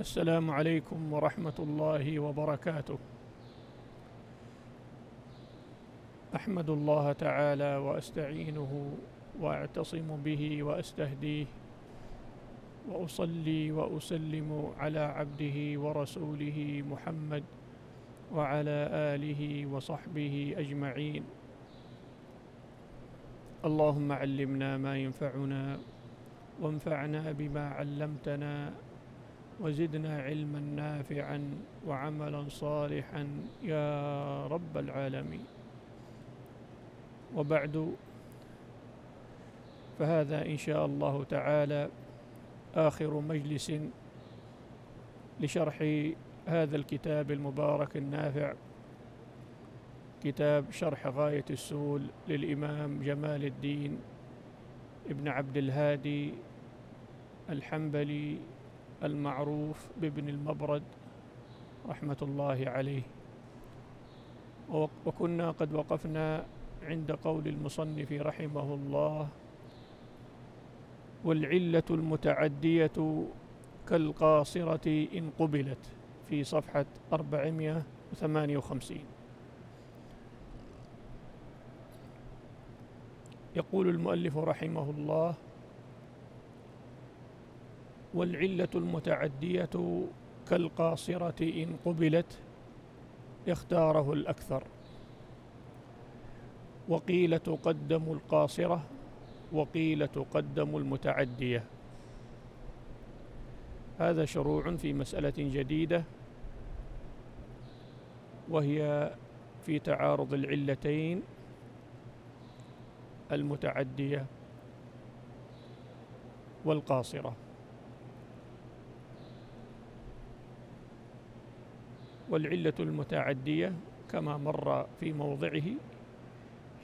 السلام عليكم ورحمة الله وبركاته. أحمد الله تعالى وأستعينه وأعتصم به وأستهديه وأصلي وأسلم على عبده ورسوله محمد وعلى آله وصحبه أجمعين. اللهم علمنا ما ينفعنا وانفعنا بما علمتنا وزدنا علما نافعا وعملا صالحا يا رب العالمين. وبعد فهذا إن شاء الله تعالى آخر مجلس لشرح هذا الكتاب المبارك النافع كتاب شرح غاية السول للإمام جمال الدين ابن عبد الهادي الحنبلي المعروف بابن المبرد رحمة الله عليه. وكنا قد وقفنا عند قول المصنف رحمه الله والعلة المتعدية كالقاصرة إن قبلت في صفحة 458 يقول المؤلف رحمه الله والعلة المتعدية كالقاصرة إن قبلت اختاره الأكثر. وقيل تقدم القاصرة وقيل تقدم المتعدية. هذا شروع في مسألة جديدة وهي في تعارض العلتين المتعدية والقاصرة. والعلة المتعدية كما مر في موضعه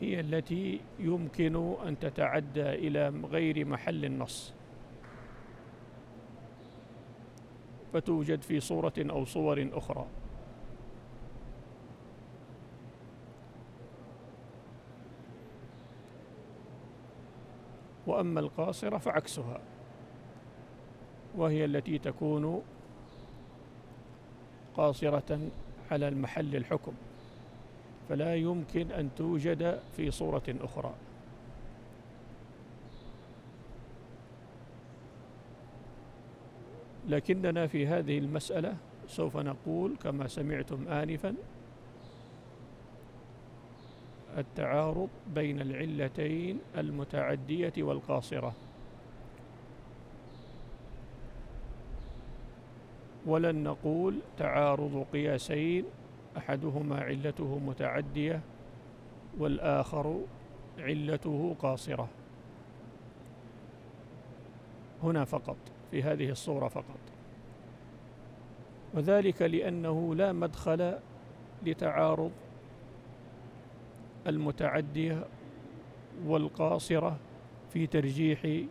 هي التي يمكن أن تتعدى إلى غير محل النص. فتوجد في صورة أو صور أخرى. وأما القاصرة فعكسها وهي التي تكون قاصرة على المحل الحكم فلا يمكن أن توجد في صورة أخرى. لكننا في هذه المسألة سوف نقول كما سمعتم آنفا التعارض بين العلتين المتعدية والقاصرة. ولن نقول تعارض قياسين أحدهما علته متعدية والآخر علته قاصرة. هنا فقط في هذه الصورة فقط. وذلك لأنه لا مدخل لتعارض المتعدية والقاصرة في ترجيح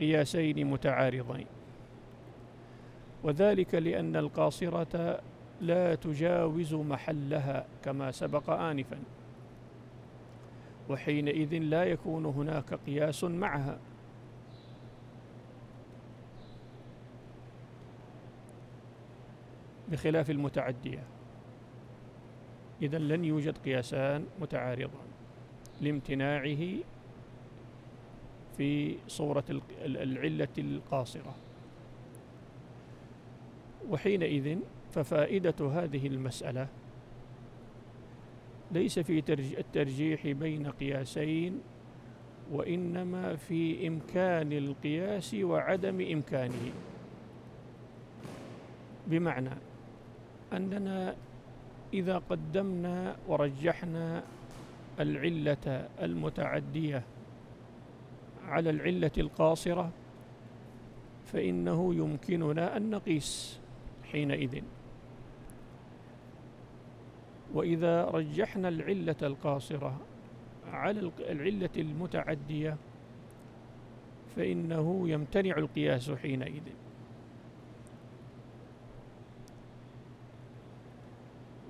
قياسين متعارضين. وذلك لأن القاصرة لا تجاوز محلها كما سبق آنفا. وحينئذ لا يكون هناك قياس معها. بخلاف المتعدية. إذا لن يوجد قياسان متعارضان لامتناعه في صورة العلة القاصرة. وحينئذ ففائدة هذه المسألة ليس في الترجيح بين قياسين وإنما في إمكان القياس وعدم إمكانه. بمعنى أننا إذا قدمنا ورجحنا العلة المتعدية على العلة القاصرة فإنه يمكننا أن نقيس. حينئذ. وإذا رجحنا العلة القاصرة على العلة المتعدية فإنه يمتنع القياس حينئذ.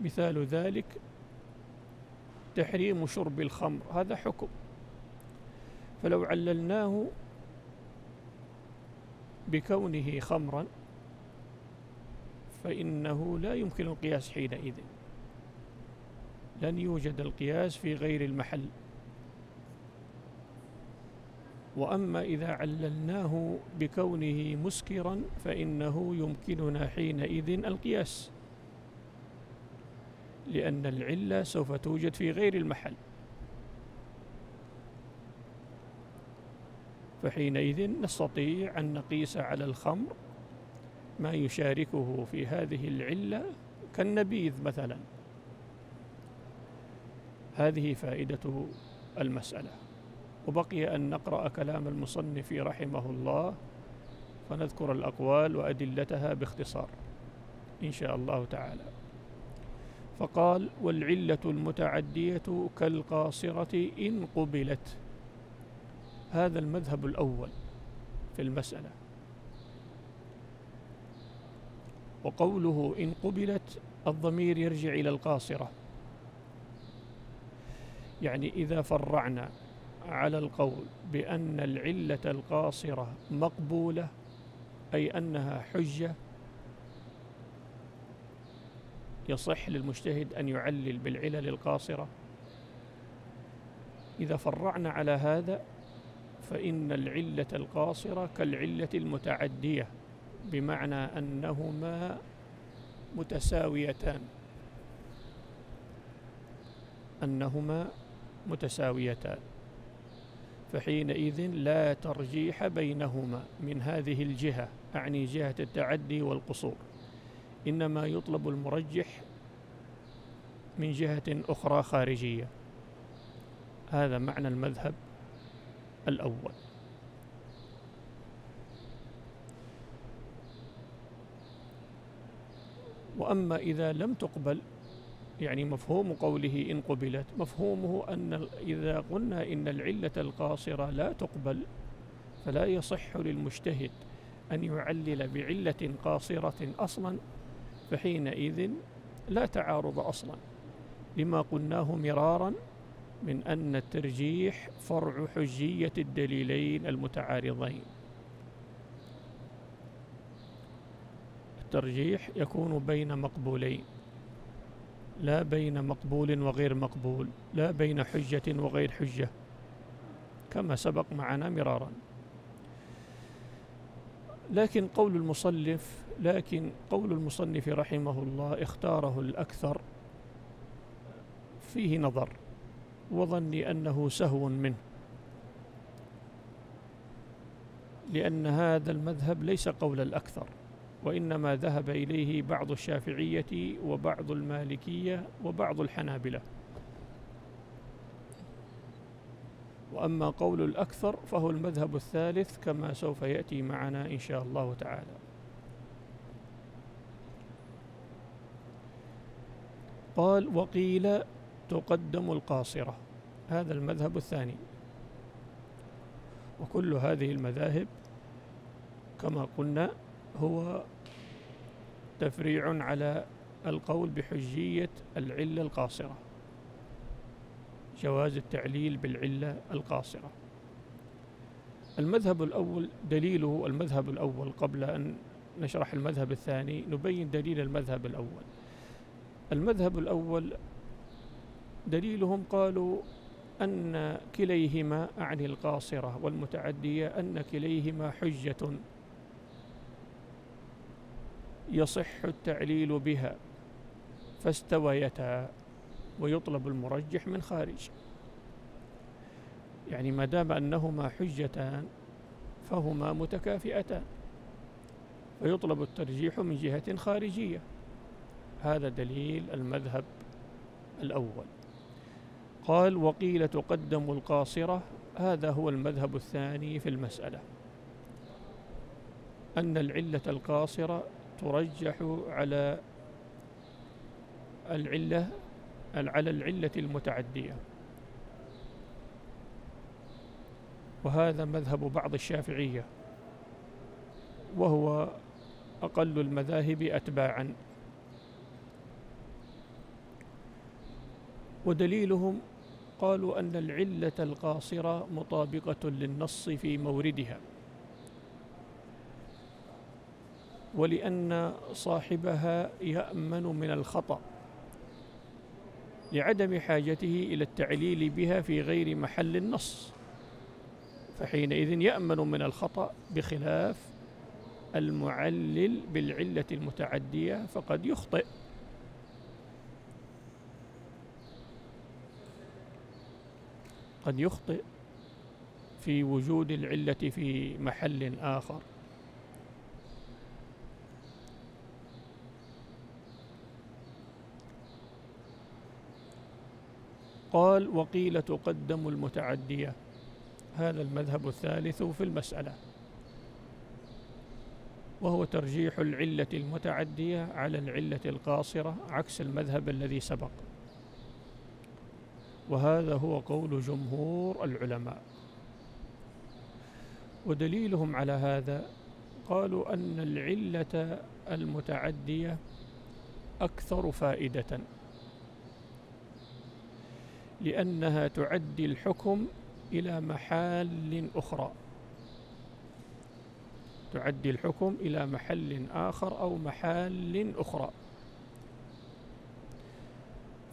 مثال ذلك تحريم شرب الخمر هذا حكم. فلو عللناه بكونه خمرا فإنه لا يمكن القياس حينئذ. لن يوجد القياس في غير المحل. وأما إذا عللناه بكونه مسكرا فإنه يمكننا حينئذ القياس. لأن العلة سوف توجد في غير المحل. فحينئذ نستطيع أن نقيس على الخمر ما يشاركه في هذه العلة كالنبيذ مثلا. هذه فائدة المسألة. وبقي أن نقرأ كلام المصنف رحمه الله فنذكر الأقوال وأدلتها باختصار إن شاء الله تعالى. فقال والعلة المتعدية كالقاصرة إن قبلت. هذا المذهب الأول في المسألة. وقوله إن قبلت الضمير يرجع إلى القاصرة. يعني إذا فرعنا على القول بأن العلة القاصرة مقبولة أي أنها حجة يصح للمجتهد أن يعلل بالعلل القاصرة. إذا فرعنا على هذا فإن العلة القاصرة كالعلة المتعدية. بمعنى أنهما متساويتان. أنهما متساويتان. فحينئذ لا ترجيح بينهما من هذه الجهة أعني جهة التعدي والقصور. إنما يطلب المرجح من جهة أخرى خارجية. هذا معنى المذهب الأول. وأما إذا لم تقبل يعني مفهوم قوله إن قبلت مفهومه أن إذا قلنا إن العلة القاصرة لا تقبل فلا يصح للمجتهد أن يعلل بعلة قاصرة أصلا فحينئذ لا تعارض أصلا. لما قلناه مرارا من أن الترجيح فرع حجية الدليلين المتعارضين. الترجيح يكون بين مقبولين. لا بين مقبول وغير مقبول. لا بين حجة وغير حجة. كما سبق معنا مرارا. لكن قول المصنف لكن قول المصنف رحمه الله اختاره الأكثر فيه نظر وظني أنه سهو منه. لأن هذا المذهب ليس قول الأكثر. وإنما ذهب إليه بعض الشافعية وبعض المالكية وبعض الحنابلة. وأما قول الأكثر فهو المذهب الثالث كما سوف يأتي معنا إن شاء الله تعالى. قال وقيل تقدم القاصرة. هذا المذهب الثاني. وكل هذه المذاهب كما قلنا هو تفريع على القول بحجية العلة القاصرة. جواز التعليل بالعلة القاصرة. المذهب الأول دليله المذهب الأول قبل أن نشرح المذهب الثاني نبين دليل المذهب الأول. المذهب الأول دليلهم قالوا أن كليهما أعني القاصرة والمتعدية أن كليهما حجة يصح التعليل بها فاستويتا ويطلب المرجح من خارج. يعني ما دام أنهما حجتان فهما متكافئتان. فيطلب الترجيح من جهة خارجية. هذا دليل المذهب الأول. قال وقيل تقدم القاصرة. هذا هو المذهب الثاني في المسألة. أن العلة القاصرة ترجح على العلة على العلة المتعدية. وهذا مذهب بعض الشافعية وهو أقل المذاهب أتباعا. ودليلهم قالوا أن العلة القاصرة مطابقة للنص في موردها. ولأن صاحبها يأمن من الخطأ لعدم حاجته إلى التعليل بها في غير محل النص فحينئذ يأمن من الخطأ بخلاف المعلل بالعلة المتعدية فقد يخطئ. قد يخطئ في وجود العلة في محل آخر. قال وقيل تقدم المتعدية. هذا المذهب الثالث في المسألة. وهو ترجيح العلة المتعدية على العلة القاصرة عكس المذهب الذي سبق. وهذا هو قول جمهور العلماء. ودليلهم على هذا قالوا أن العلة المتعدية أكثر فائدة. لأنها تعدي الحكم إلى محال أخرى. تعدي الحكم إلى محل آخر أو محال أخرى.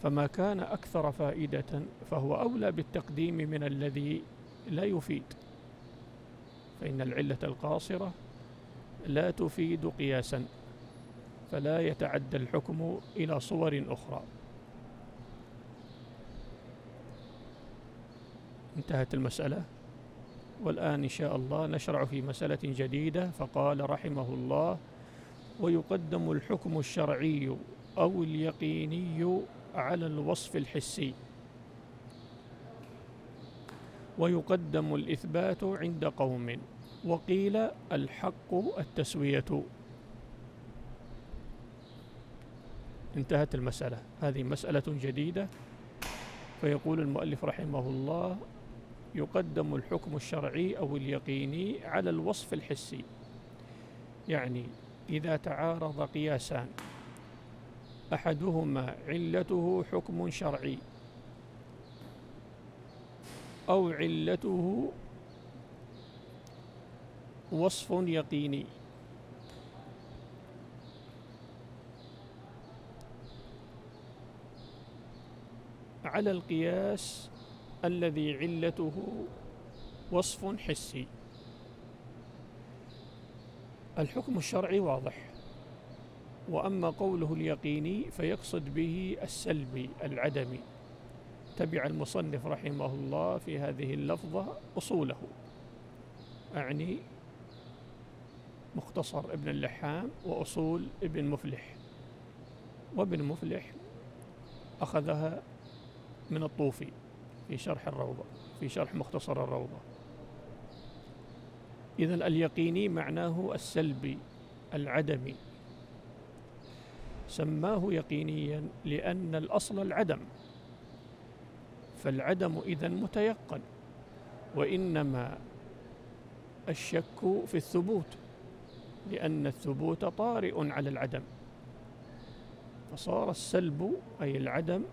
فما كان أكثر فائدة فهو أولى بالتقديم من الذي لا يفيد. فإن العلة القاصرة لا تفيد قياسا فلا يتعدى الحكم إلى صور أخرى. انتهت المسألة. والآن إن شاء الله نشرع في مسألة جديدة فقال رحمه الله ويقدم الحكم الشرعي أو اليقيني على الوصف الحسي. ويقدم الإثبات عند قوم. وقيل الحق التسوية. انتهت المسألة. هذه مسألة جديدة. فيقول المؤلف رحمه الله يقدم الحكم الشرعي أو اليقيني على الوصف الحسي. يعني إذا تعارض قياسان أحدهما علته حكم شرعي أو علته وصف يقيني. على القياس الذي علته وصف حسي. الحكم الشرعي واضح. وأما قوله اليقيني فيقصد به السلبي العدمي. تبع المصنف رحمه الله في هذه اللفظة أصوله. أعني مختصر ابن اللحام وأصول ابن مفلح. وابن مفلح أخذها من الطوفي. في شرح الروضة في شرح مختصر الروضة. إذا اليقيني معناه السلبي العدمي. سماه يقينيا لأن الأصل العدم. فالعدم إذا متيقن وإنما الشك في الثبوت لأن الثبوت طارئ على العدم. فصار السلب أي العدم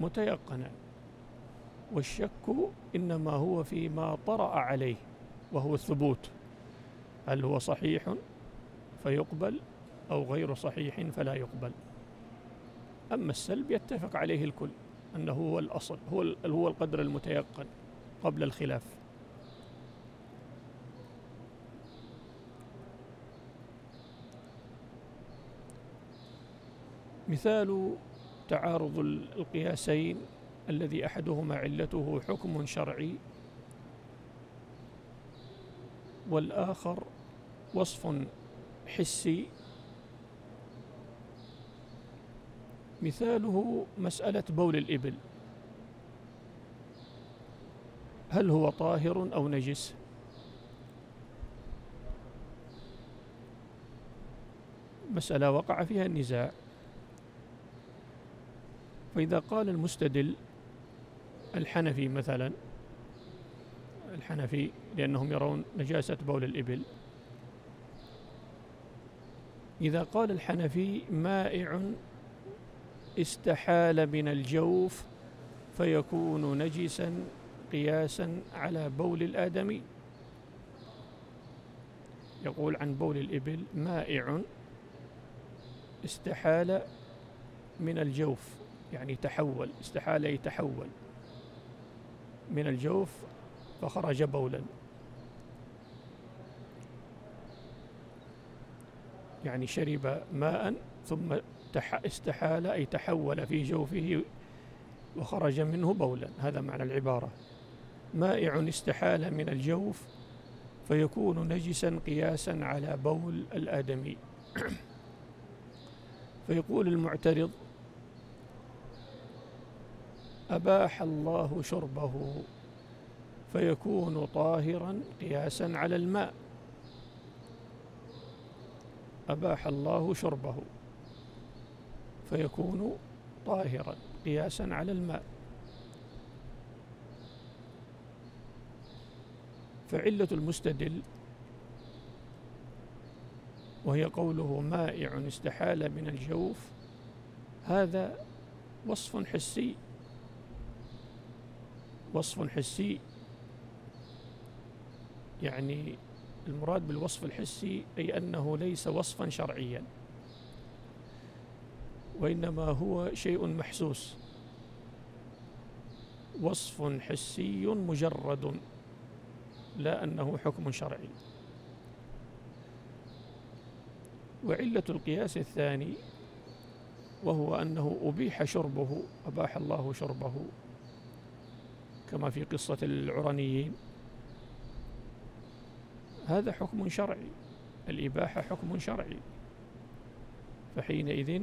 متيقنا. والشك إنما هو فيما طرأ عليه وهو الثبوت. هل هو صحيح فيقبل أو غير صحيح فلا يقبل. أما السلب يتفق عليه الكل أنه هو الأصل هو هو القدر المتيقن قبل الخلاف. مثال تعارض القياسين الذي أحدهما علته حكم شرعي والآخر وصف حسي. مثاله مسألة بول الإبل. هل هو طاهر أو نجس؟ مسألة وقع فيها النزاع. فإذا قال المستدل الحنفي مثلا الحنفي لأنهم يرون نجاسة بول الإبل إذا قال الحنفي مائع استحال من الجوف فيكون نجسا قياسا على بول الآدمي. يقول عن بول الإبل مائع استحال من الجوف. يعني تحول استحال يتحول. من الجوف فخرج بولا. يعني شرب ماء ثم استحال أي تحول في جوفه وخرج منه بولا. هذا معنى العبارة. مائع استحال من الجوف فيكون نجسا قياسا على بول الآدمي. فيقول المعترض أباح الله شربه فيكون طاهرا قياسا على الماء. أباح الله شربه فيكون طاهرا قياسا على الماء. فعلة المستدل وهي قوله مائع استحال من الجوف هذا وصف حسي. وصف حسي يعني المراد بالوصف الحسي أي أنه ليس وصفا شرعيا وإنما هو شيء محسوس. وصف حسي مجرد لا أنه حكم شرعي. وعلة القياس الثاني وهو أنه أبيح شربه أباح الله شربه. كما في قصة العرنيين هذا حكم شرعي الإباحة حكم شرعي. فحينئذ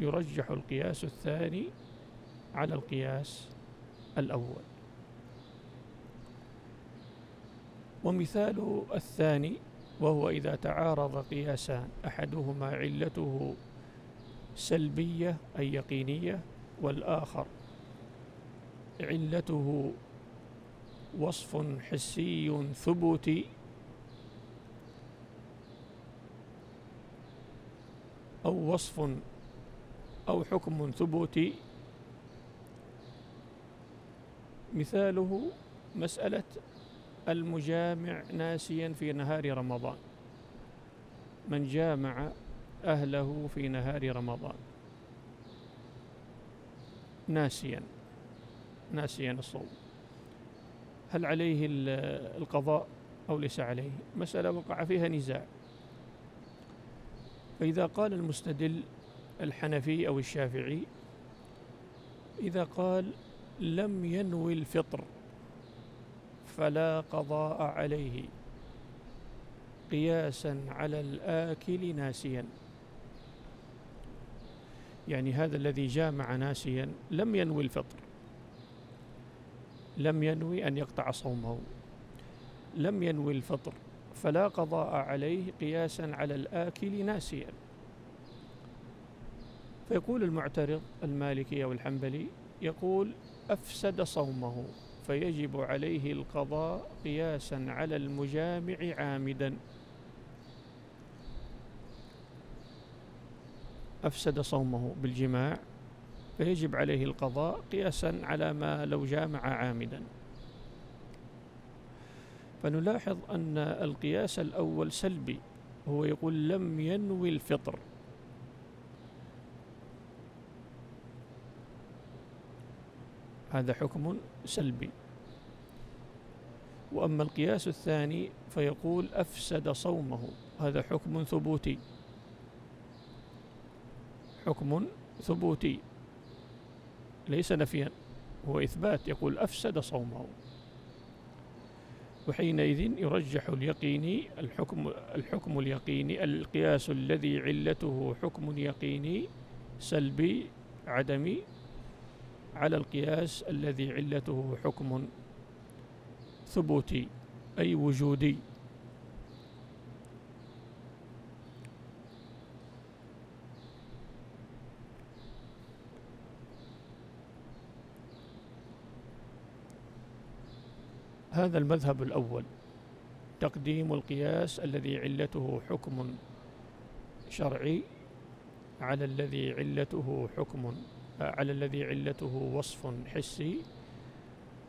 يرجح القياس الثاني على القياس الأول. ومثال الثاني وهو إذا تعارض قياسان أحدهما علته سلبية أي يقينية والآخر علته وصف حسي ثبوتي أو وصف أو حكم ثبوتي مثاله مسألة المجامع ناسيا في نهار رمضان. من جامع أهله في نهار رمضان. ناسيا. ناسيا الصوم. هل عليه القضاء أو ليس عليه؟ مسألة وقع فيها نزاع. فإذا قال المستدل الحنفي أو الشافعي إذا قال لم ينوي الفطر فلا قضاء عليه. قياسا على الآكل ناسيا. يعني هذا الذي جامع ناسيا لم ينوي الفطر. لم ينوي أن يقطع صومه. لم ينوي الفطر فلا قضاء عليه قياسا على الآكل ناسيا. فيقول المعترض المالكي أو الحنبلي يقول أفسد صومه فيجب عليه القضاء قياسا على المجامع عامدا. أفسد صومه بالجماع فيجب عليه القضاء قياسا على ما لو جامع عامدا. فنلاحظ أن القياس الأول سلبي هو يقول لم ينوي الفطر. هذا حكم سلبي. وأما القياس الثاني فيقول أفسد صومه هذا حكم ثبوتي. حكم ثبوتي. ليس نفيا هو إثبات يقول أفسد صومه. وحينئذ يرجح اليقيني الحكم الحكم اليقيني القياس الذي علته حكم يقيني سلبي عدمي على القياس الذي علته حكم ثبوتي أي وجودي. هذا المذهب الأول. تقديم القياس الذي علته حكم شرعي على الذي علته حكم على الذي علته وصف حسي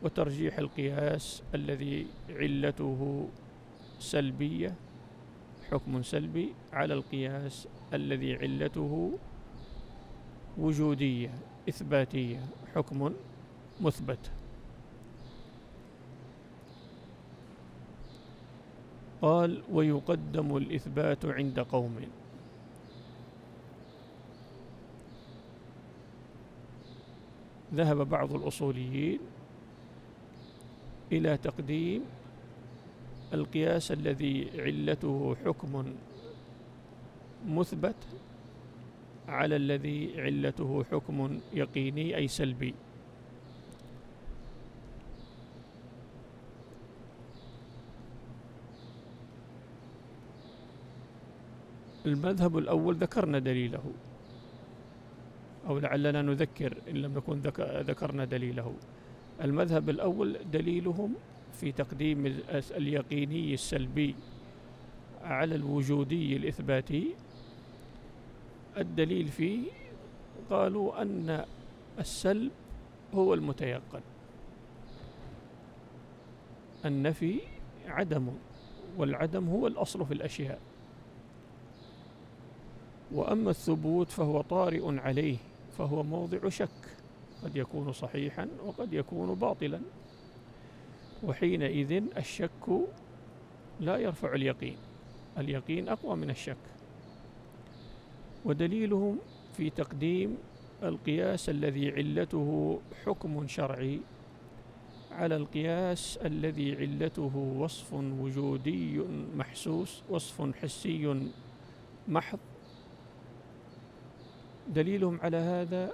وترجيح القياس الذي علته سلبية حكم سلبي على القياس الذي علته وجودية إثباتية حكم مثبت. قال ويقدم الإثبات عند قوم. ذهب بعض الأصوليين إلى تقديم القياس الذي علته حكم مثبت على الذي علته حكم يقيني أي سلبي. المذهب الأول ذكرنا دليله. أو لعلنا نذكر إن لم نكن ذكرنا دليله. المذهب الأول دليلهم في تقديم اليقيني السلبي على الوجودي الإثباتي. الدليل فيه قالوا أن السلب هو المتيقن. النفي عدم والعدم هو الأصل في الأشياء. وأما الثبوت فهو طارئ عليه فهو موضع شك. قد يكون صحيحا وقد يكون باطلا. وحينئذ الشك لا يرفع اليقين. اليقين أقوى من الشك. ودليلهم في تقديم القياس الذي علته حكم شرعي على القياس الذي علته وصف وجودي محسوس وصف حسي محض دليلهم على هذا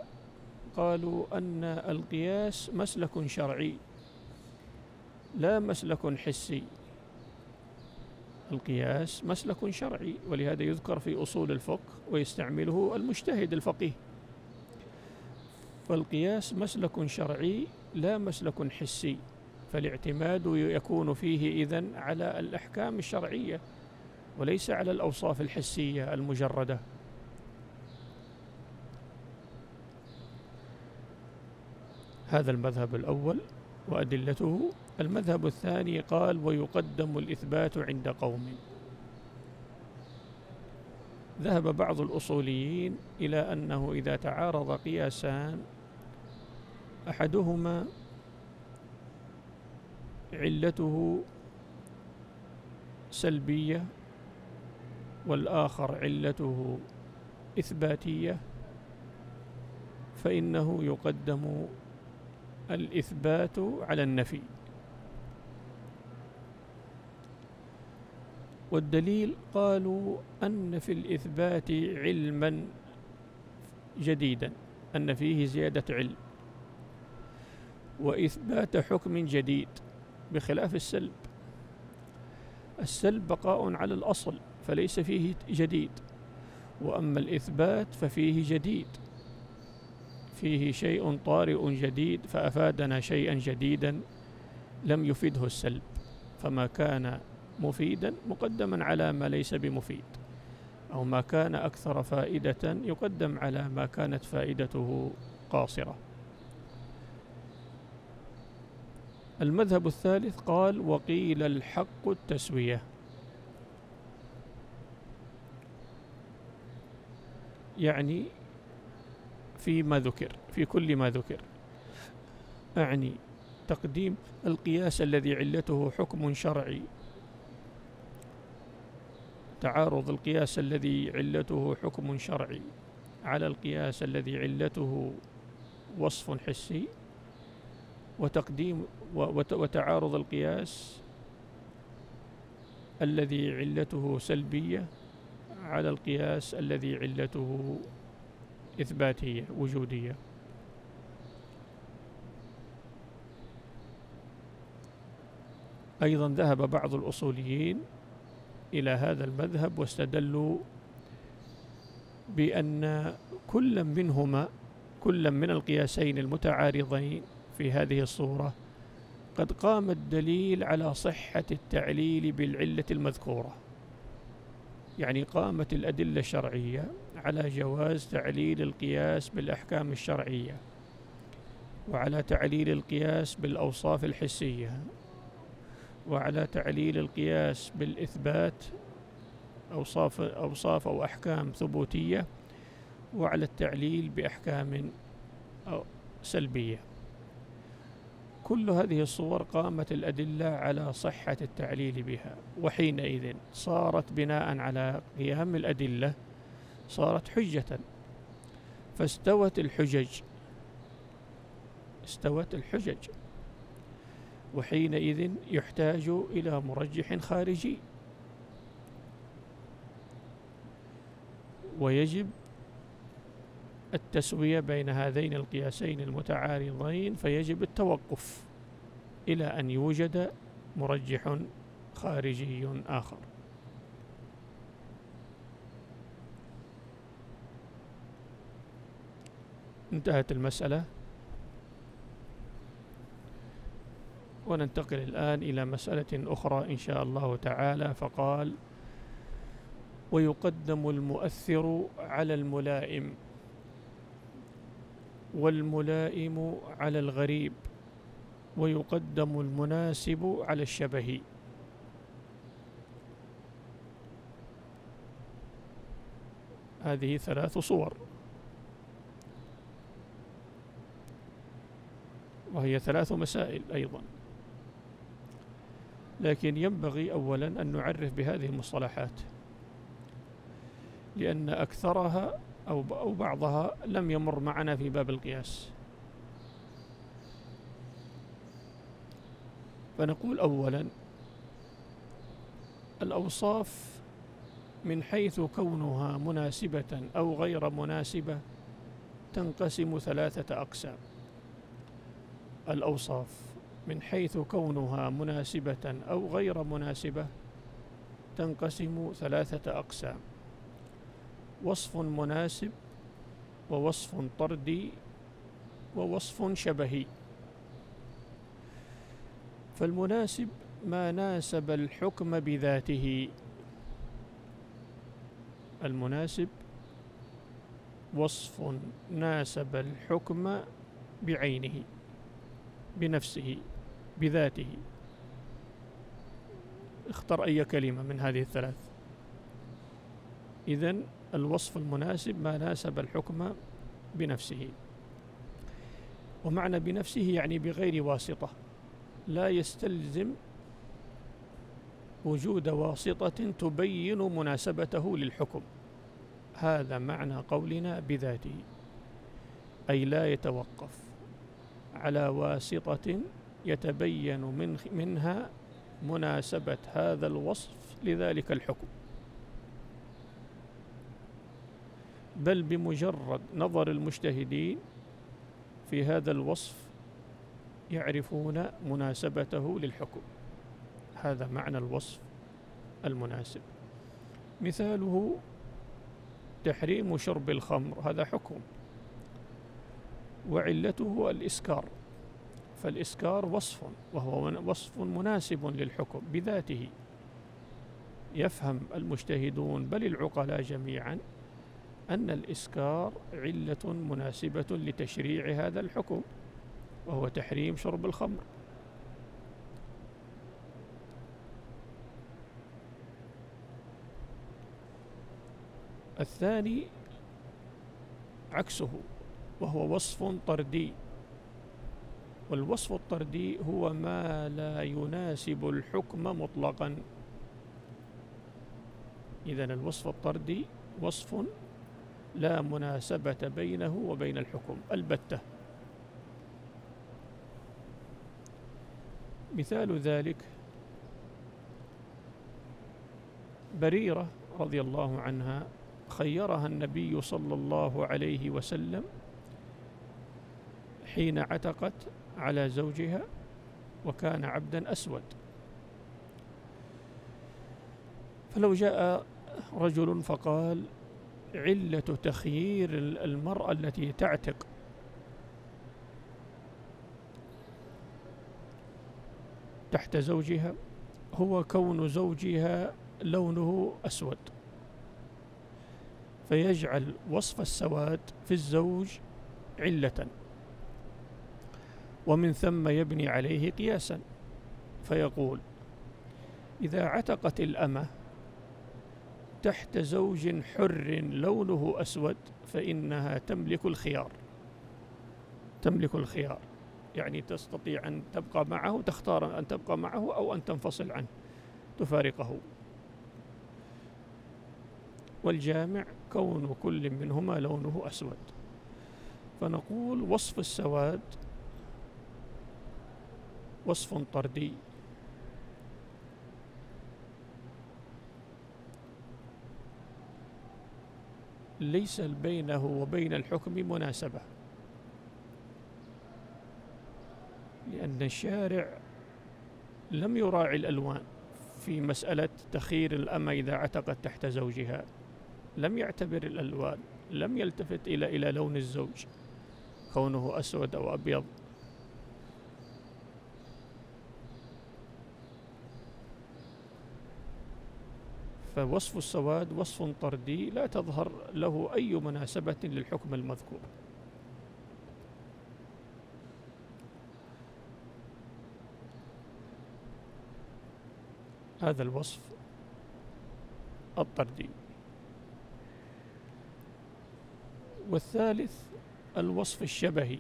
قالوا أن القياس مسلك شرعي لا مسلك حسي. القياس مسلك شرعي ولهذا يذكر في أصول الفقه ويستعمله المجتهد الفقيه. فالقياس مسلك شرعي لا مسلك حسي. فالاعتماد يكون فيه إذن على الأحكام الشرعية وليس على الأوصاف الحسية المجردة. هذا المذهب الأول وأدلته. المذهب الثاني قال ويقدم الإثبات عند قوم. ذهب بعض الأصوليين إلى أنه إذا تعارض قياسان أحدهما علته سلبية والآخر علته إثباتية فإنه يقدم الإثبات على النفي. والدليل قالوا أن في الإثبات علما جديدا أن فيه زيادة علم. وإثبات حكم جديد بخلاف السلب. السلب بقاء على الأصل فليس فيه جديد. وأما الإثبات ففيه جديد. فيه شيء طارئ جديد فأفادنا شيئا جديدا لم يفده السلب فما كان مفيدا مقدما على ما ليس بمفيد أو ما كان أكثر فائدة يقدم على ما كانت فائدته قاصرة. المذهب الثالث قال وقيل الحق التسوية يعني فيما ذكر في كل ما ذكر. أعني تقديم القياس الذي علته حكم شرعي. تعارض القياس الذي علته حكم شرعي على القياس الذي علته وصف حسي وتقديم وتعارض القياس الذي علته سلبية على القياس الذي علته إثباتية وجودية. أيضا ذهب بعض الأصوليين إلى هذا المذهب واستدلوا بأن كل منهما كل من القياسين المتعارضين في هذه الصورة قد قام الدليل على صحة التعليل بالعلة المذكورة. يعني قامت الأدلة الشرعية على جواز تعليل القياس بالأحكام الشرعية وعلى تعليل القياس بالأوصاف الحسية وعلى تعليل القياس بالإثبات أوصاف أوصاف أو أحكام ثبوتية وعلى التعليل بأحكام سلبية. كل هذه الصور قامت الأدلة على صحة التعليل بها وحينئذ صارت بناء على قيام الأدلة صارت حجة. فاستوت الحجج. استوت الحجج. وحينئذ يحتاج إلى مرجح خارجي. ويجب التسوية بين هذين القياسين المتعارضين فيجب التوقف إلى أن يوجد مرجح خارجي آخر. انتهت المسألة. وننتقل الآن إلى مسألة أخرى إن شاء الله تعالى فقال ويقدم المؤثر على الملائم والملائم على الغريب ويقدم المناسب على الشبه. هذه ثلاث صور. وهي ثلاث مسائل أيضا. لكن ينبغي أولا أن نعرف بهذه المصطلحات لأن أكثرها أو أو بعضها لم يمر معنا في باب القياس. فنقول أولا الأوصاف من حيث كونها مناسبة أو غير مناسبة تنقسم ثلاثة أقسام. الأوصاف من حيث كونها مناسبة أو غير مناسبة تنقسم ثلاثة أقسام وصف مناسب ووصف طردي ووصف شبهي. فالمناسب ما ناسب الحكم بذاته. المناسب وصف ناسب الحكم بعينه. بنفسه بذاته. اختر أي كلمة من هذه الثلاث. إذن الوصف المناسب ما ناسب الحكم بنفسه. ومعنى بنفسه يعني بغير واسطة. لا يستلزم وجود واسطة تبين مناسبته للحكم. هذا معنى قولنا بذاته. أي لا يتوقف. على واسطة يتبين من منها مناسبة هذا الوصف لذلك الحكم. بل بمجرد نظر المجتهدين في هذا الوصف يعرفون مناسبته للحكم. هذا معنى الوصف المناسب. مثاله تحريم شرب الخمر هذا حكم. وعلته الإسكار. فالإسكار وصف وهو وصف مناسب للحكم بذاته. يفهم المجتهدون بل العقلاء جميعا أن الإسكار علة مناسبة لتشريع هذا الحكم وهو تحريم شرب الخمر. الثاني عكسه. وهو وصف طردي. والوصف الطردي هو ما لا يناسب الحكم مطلقا. إذا الوصف الطردي وصف لا مناسبة بينه وبين الحكم البتة. مثال ذلك بريرة رضي الله عنها خيرها النبي صلى الله عليه وسلم حين عتقت على زوجها وكان عبدا أسود. فلو جاء رجل فقال علة تخيير المرأة التي تعتق. تحت زوجها هو كون زوجها لونه أسود. فيجعل وصف السواد في الزوج علة. ومن ثم يبني عليه قياسا فيقول إذا عتقت الأمة تحت زوج حر لونه أسود فإنها تملك الخيار. تملك الخيار يعني تستطيع أن تبقى معه تختار أن تبقى معه أو أن تنفصل عنه تفارقه. والجامع كون كل منهما لونه أسود. فنقول وصف السواد وصف طردي. ليس بينه وبين الحكم مناسبة لأن الشارع لم يراعي الألوان في مسألة تخير الأمة إذا عتقت تحت زوجها. لم يعتبر الألوان لم يلتفت إلى إلى لون الزوج. كونه أسود أو أبيض فوصف السواد وصف طردي لا تظهر له أي مناسبة للحكم المذكور. هذا الوصف الطردي. والثالث الوصف الشبهي.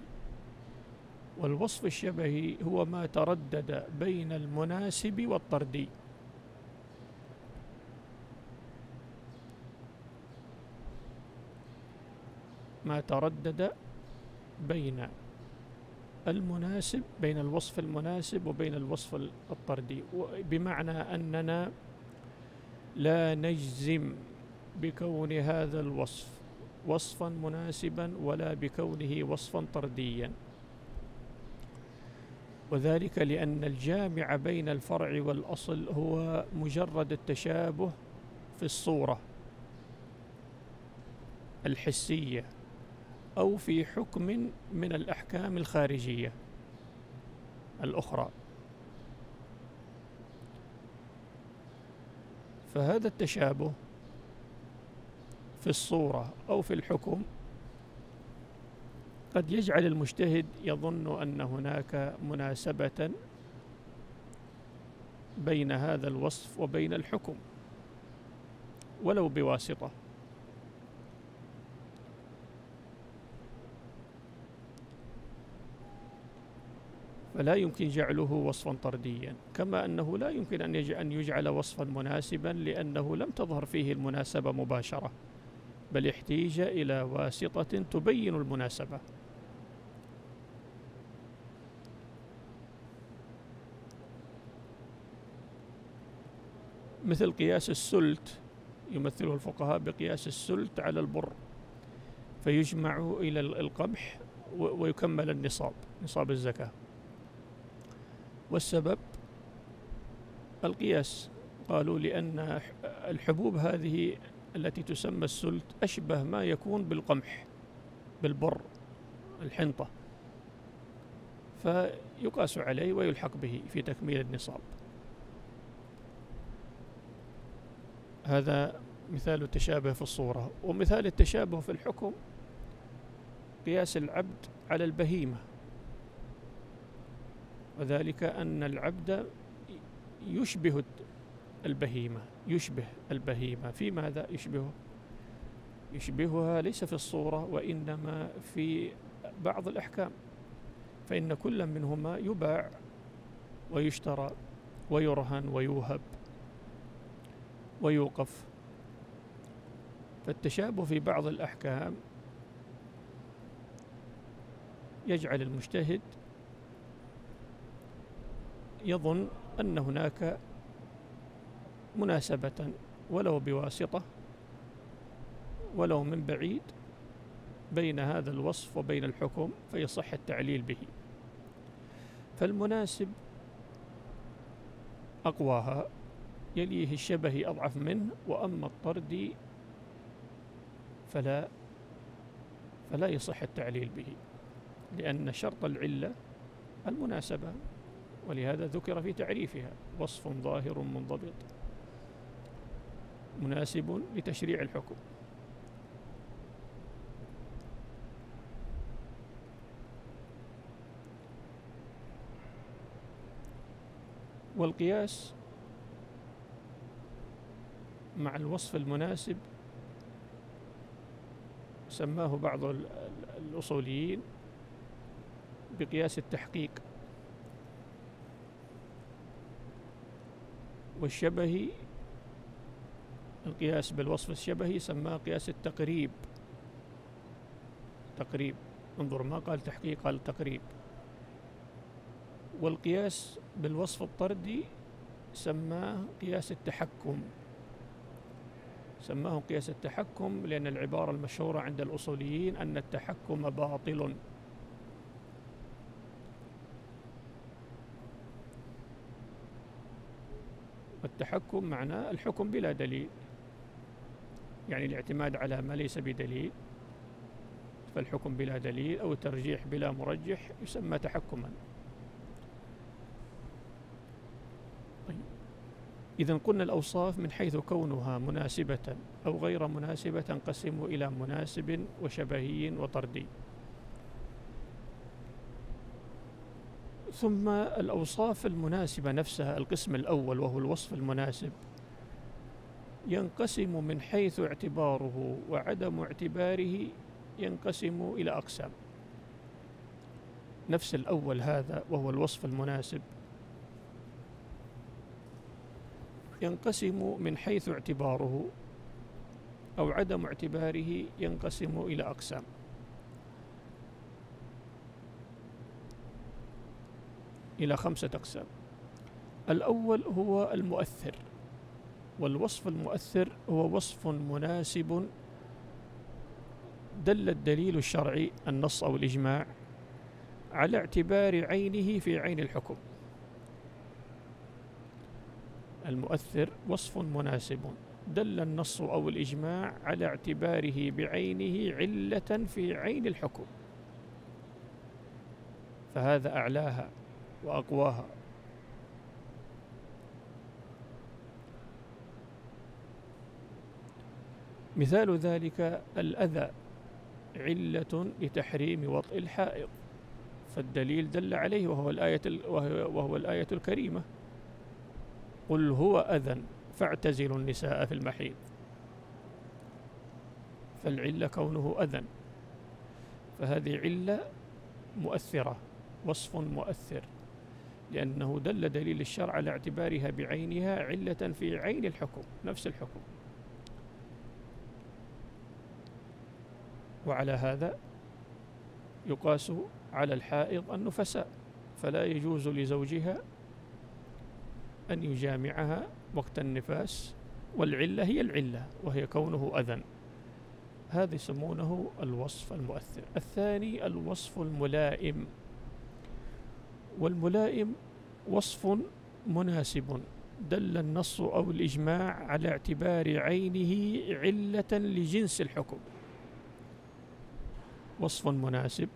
والوصف الشبهي هو ما تردد بين المناسب والطردي. ما تردد بين المناسب بين الوصف المناسب وبين الوصف الطردي. بمعنى أننا لا نجزم بكون هذا الوصف وصفا مناسبا ولا بكونه وصفا طرديا. وذلك لأن الجامع بين الفرع والأصل هو مجرد التشابه في الصورة الحسية. أو في حكم من الأحكام الخارجية الأخرى. فهذا التشابه في الصورة أو في الحكم قد يجعل المجتهد يظن أن هناك مناسبة بين هذا الوصف وبين الحكم ولو بواسطة. فلا يمكن جعله وصفا طرديا كما أنه لا يمكن أن يجعل وصفا مناسبا لأنه لم تظهر فيه المناسبة مباشرة بل احتيج إلى واسطة تبين المناسبة. مثل قياس السلت يمثله الفقهاء بقياس السلت على البر فيجمع إلى القمح ويكمل النصاب نصاب الزكاة. والسبب القياس. قالوا لأن الحبوب هذه التي تسمى السلت أشبه ما يكون بالقمح بالبر الحنطة. فيقاس عليه ويلحق به في تكميل النصاب. هذا مثال التشابه في الصورة. ومثال التشابه في الحكم قياس العبد على البهيمة. وذلك أن العبد يشبه البهيمة يشبه البهيمة. في ماذا يشبه؟ يشبهها ليس في الصورة وإنما في بعض الأحكام. فإن كل منهما يباع ويشترى ويرهن ويوهب ويوقف. فالتشابه في بعض الأحكام يجعل المجتهد يظن أن هناك مناسبة ولو بواسطة ولو من بعيد بين هذا الوصف وبين الحكم فيصح التعليل به. فالمناسب أقواها. يليه الشبه أضعف منه وأما الطرد فلا فلا يصح التعليل به لأن شرط العلة المناسبة. ولهذا ذكر في تعريفها وصف ظاهر منضبط مناسب لتشريع الحكم. والقياس مع الوصف المناسب سماه بعض الأصوليين بقياس التحقيق. والشبهي القياس بالوصف الشبهي سماه قياس التقريب. تقريب انظر ما قال تحقيق قال تقريب. والقياس بالوصف الطردي سماه قياس التحكم. سماه قياس التحكم لأن العبارة المشهورة عند الأصوليين أن التحكم باطل. والتحكم معناه الحكم بلا دليل. يعني الاعتماد على ما ليس بدليل فالحكم بلا دليل أو الترجيح بلا مرجح يسمى تحكما. طيب. إذا قلنا الأوصاف من حيث كونها مناسبة أو غير مناسبة تنقسم إلى مناسب وشبهي وطردي. ثم الأوصاف المناسبة نفسها القسم الأول وهو الوصف المناسب. ينقسم من حيث اعتباره وعدم اعتباره ينقسم إلى أقسام. نفس الأول هذا وهو الوصف المناسب. ينقسم من حيث اعتباره أو عدم اعتباره ينقسم إلى أقسام. إلى خمسة أقسام. الأول هو المؤثر. والوصف المؤثر هو وصف مناسب دل الدليل الشرعي النص أو الإجماع على اعتبار عينه في عين الحكم. المؤثر وصف مناسب دل النص أو الإجماع على اعتباره بعينه علة في عين الحكم. فهذا أعلاها. وأقواها. مثال ذلك الأذى علة لتحريم وطئ الحائض. فالدليل دل عليه وهو الآية وهو الآية الكريمة. قل هو أذى فاعتزلوا النساء في المحيض. فالعلة كونه أذى. فهذه علة مؤثرة وصف مؤثر. لأنه دل دليل الشرع على اعتبارها بعينها علة في عين الحكم نفس الحكم. وعلى هذا يقاس على الحائض النفساء فلا يجوز لزوجها أن يجامعها وقت النفاس والعلة هي العلة وهي كونه أذى هذا يسمونه الوصف المؤثر. الثاني الوصف الملائم. والملائم وصف مناسب. دل النص أو الإجماع على اعتبار عينه علة لجنس الحكم. وصف مناسب.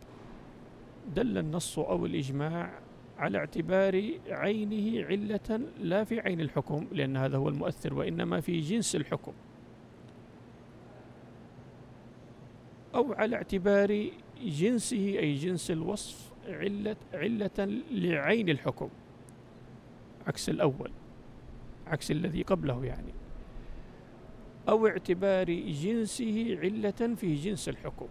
دل النص أو الإجماع على اعتبار عينه علة لا في عين الحكم لأن هذا هو المؤثر وإنما في جنس الحكم. أو على اعتبار جنسه أي جنس الوصف علة, علة لعين الحكم. عكس الأول. عكس الذي قبله يعني. أو اعتبار جنسه علة في جنس الحكم.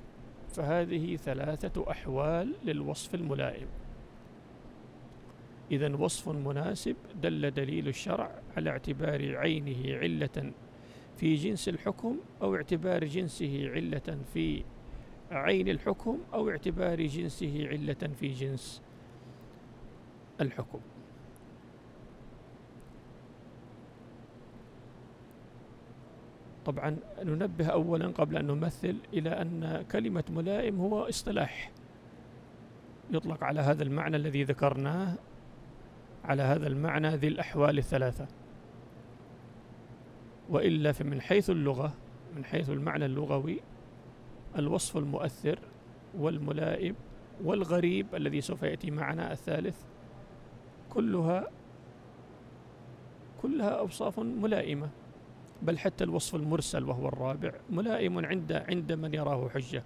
فهذه ثلاثة أحوال للوصف الملائم. إذا وصف مناسب دل دليل الشرع على اعتبار عينه علة في جنس الحكم أو اعتبار جنسه علة في عين الحكم أو اعتبار جنسه علة في جنس الحكم. طبعا ننبه أولا قبل أن نمثل إلى أن كلمة ملائم هو اصطلاح. يطلق على هذا المعنى الذي ذكرناه على هذا المعنى ذي الأحوال الثلاثة. وإلا فمن حيث اللغة من حيث المعنى اللغوي الوصف المؤثر والملائم والغريب الذي سوف يأتي معنا الثالث كلها كلها أوصاف ملائمة بل حتى الوصف المرسل وهو الرابع ملائم عند عند من يراه حجة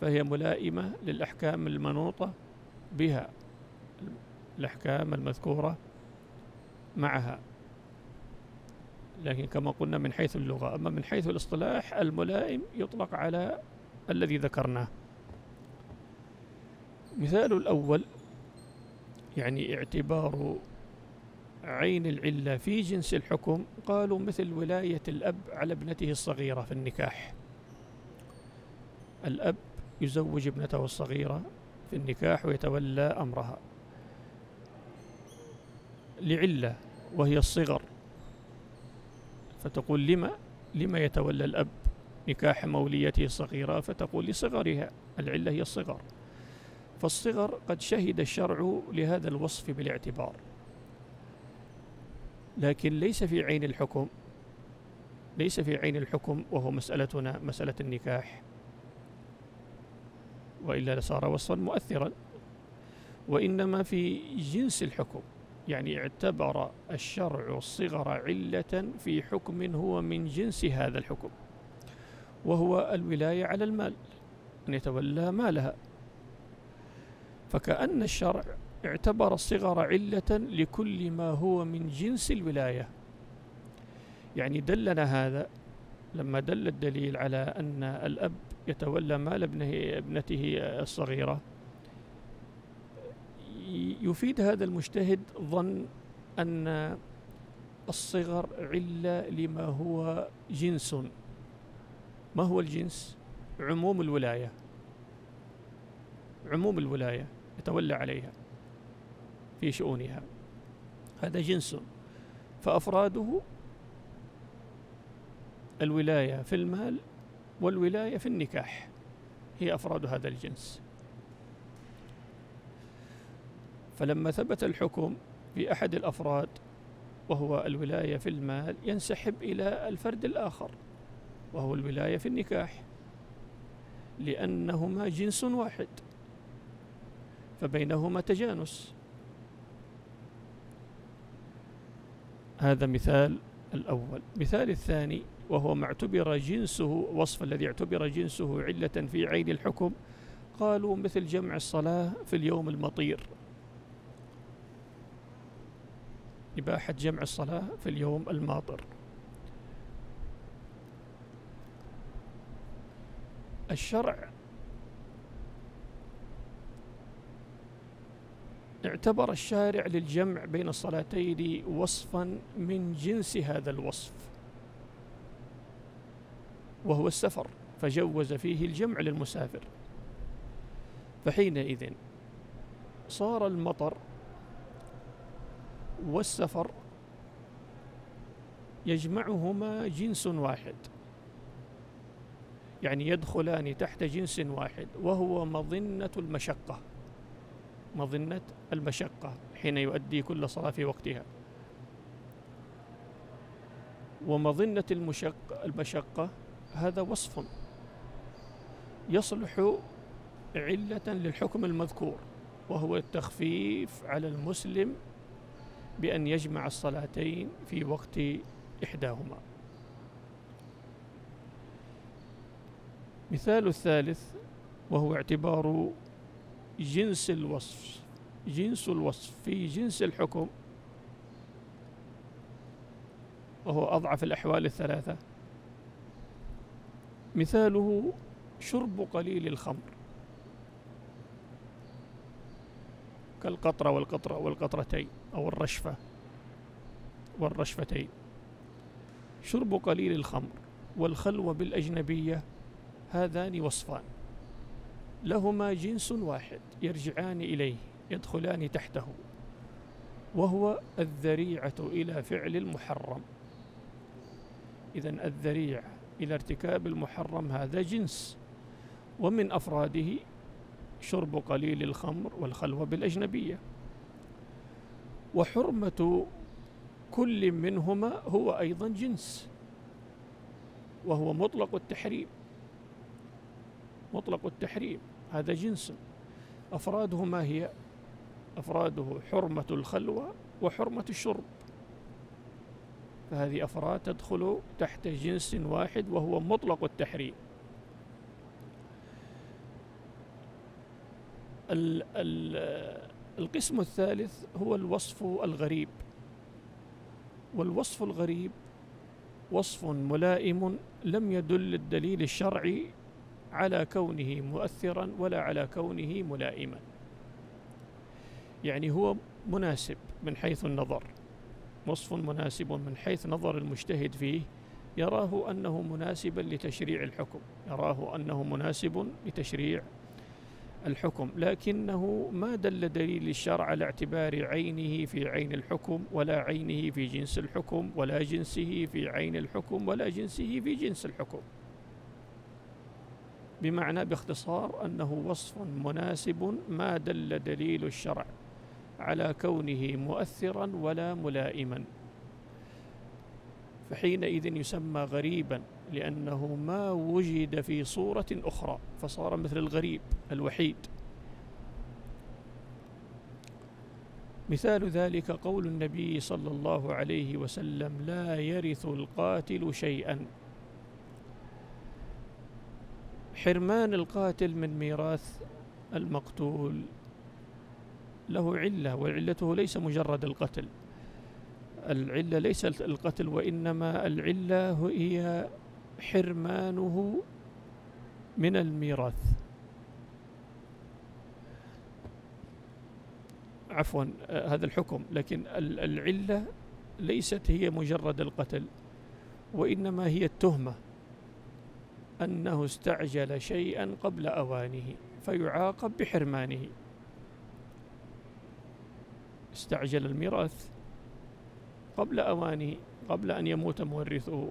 فهي ملائمة للأحكام المنوطة بها الأحكام المذكورة معها. لكن كما قلنا من حيث اللغة. أما من حيث الاصطلاح الملائم يطلق على الذي ذكرناه. مثال الأول يعني اعتبار عين العلة في جنس الحكم. قالوا مثل ولاية الأب على ابنته الصغيرة في النكاح. الأب يزوج ابنته الصغيرة في النكاح ويتولى أمرها. لعلة وهي الصغر. فتقول لما لما يتولى الأب نكاح موليته الصغيرة؟ فتقول لصغرها العلة هي الصغر. فالصغر قد شهد الشرع لهذا الوصف بالاعتبار. لكن ليس في عين الحكم ليس في عين الحكم وهو مسألتنا مسألة النكاح. وإلا لصار وصفا مؤثرا. وإنما في جنس الحكم. يعني اعتبر الشرع الصغر علة في حكم هو من جنس هذا الحكم وهو الولاية على المال أن يتولى مالها. فكأن الشرع اعتبر الصغر علة لكل ما هو من جنس الولاية. يعني دلنا هذا لما دل الدليل على أن الأب يتولى مال ابنه ابنته الصغيرة. يفيد هذا المجتهد ظن أن الصغر علة لما هو جنس. ما هو الجنس؟ عموم الولاية. عموم الولاية يتولى عليها في شؤونها. هذا جنس. فأفراده الولاية في المال والولاية في النكاح هي أفراد هذا الجنس. فلما ثبت الحكم في أحد الأفراد وهو الولاية في المال ينسحب إلى الفرد الآخر وهو الولاية في النكاح لأنهما جنس واحد فبينهما تجانس. هذا مثال الأول. مثال الثاني وهو ما اعتبر جنسه وصف الذي اعتبر جنسه علة في عين الحكم قالوا مثل جمع الصلاة في اليوم المطير. إباحة جمع الصلاة في اليوم الماطر الشرع اعتبر الشارع للجمع بين الصلاتين وصفا من جنس هذا الوصف وهو السفر فجوز فيه الجمع للمسافر. فحينئذ صار المطر والسفر يجمعهما جنس واحد. يعني يدخلان تحت جنس واحد وهو مظنة المشقة. مظنة المشقة حين يؤدي كل صلاة في وقتها. ومظنة المشق المشقة هذا وصف يصلح علة للحكم المذكور وهو التخفيف على المسلم بأن يجمع الصلاتين في وقت إحداهما. مثال الثالث وهو اعتبار جنس الوصف جنس الوصف في جنس الحكم وهو أضعف الأحوال الثلاثة. مثاله شرب قليل الخمر. كالقطرة والقطرة والقطرتين. أو الرشفة. والرشفتين. شرب قليل الخمر والخلوة بالأجنبية هذان وصفان. لهما جنس واحد يرجعان إليه يدخلان تحته. وهو الذريعة إلى فعل المحرم. إذا الذريعة إلى ارتكاب المحرم هذا جنس. ومن أفراده شرب قليل الخمر والخلوة بالأجنبية. وحرمة كل منهما هو أيضا جنس وهو مطلق التحريم مطلق التحريم هذا جنس. أفراده ما هي؟ أفراده حرمة الخلوة وحرمة الشرب. فهذه أفراد تدخل تحت جنس واحد وهو مطلق التحريم. ال ال القسم الثالث هو الوصف الغريب. والوصف الغريب وصف ملائم لم يدل الدليل الشرعي على كونه مؤثرا ولا على كونه ملائما. يعني هو مناسب من حيث النظر. وصف مناسب من حيث نظر المجتهد فيه يراه أنه مناسبا لتشريع الحكم يراه أنه مناسب لتشريع الحكم لكنه ما دل دليل الشرع على اعتبار عينه في عين الحكم ولا عينه في جنس الحكم ولا جنسه في عين الحكم ولا جنسه في جنس الحكم. بمعنى باختصار أنه وصف مناسب ما دل دليل الشرع على كونه مؤثرا ولا ملائما. فحينئذ يسمى غريبا. لأنه ما وجد في صورة أخرى فصار مثل الغريب الوحيد. مثال ذلك قول النبي صلى الله عليه وسلم لا يرث القاتل شيئا. حرمان القاتل من ميراث المقتول له علة وعلته ليس مجرد القتل. العلة ليس القتل وإنما العلة هي حرمانه من الميراث. عفوا هذا الحكم لكن العلة ليست هي مجرد القتل وإنما هي التهمة أنه استعجل شيئا قبل أوانه فيعاقب بحرمانه. استعجل الميراث قبل أوانه قبل أن يموت مورثه.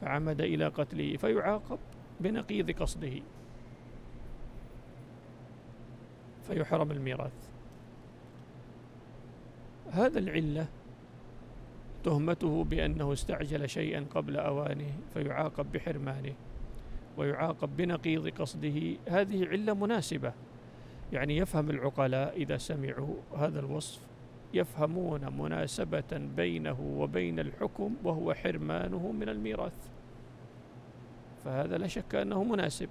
فعمد إلى قتله فيعاقب بنقيض قصده. فيحرم الميراث. هذا العلة تهمته بأنه استعجل شيئا قبل أوانه فيعاقب بحرمانه ويعاقب بنقيض قصده. هذه علة مناسبة يعني يفهم العقلاء إذا سمعوا هذا الوصف يفهمون مناسبة بينه وبين الحكم وهو حرمانه من الميراث. فهذا لا شك أنه مناسب.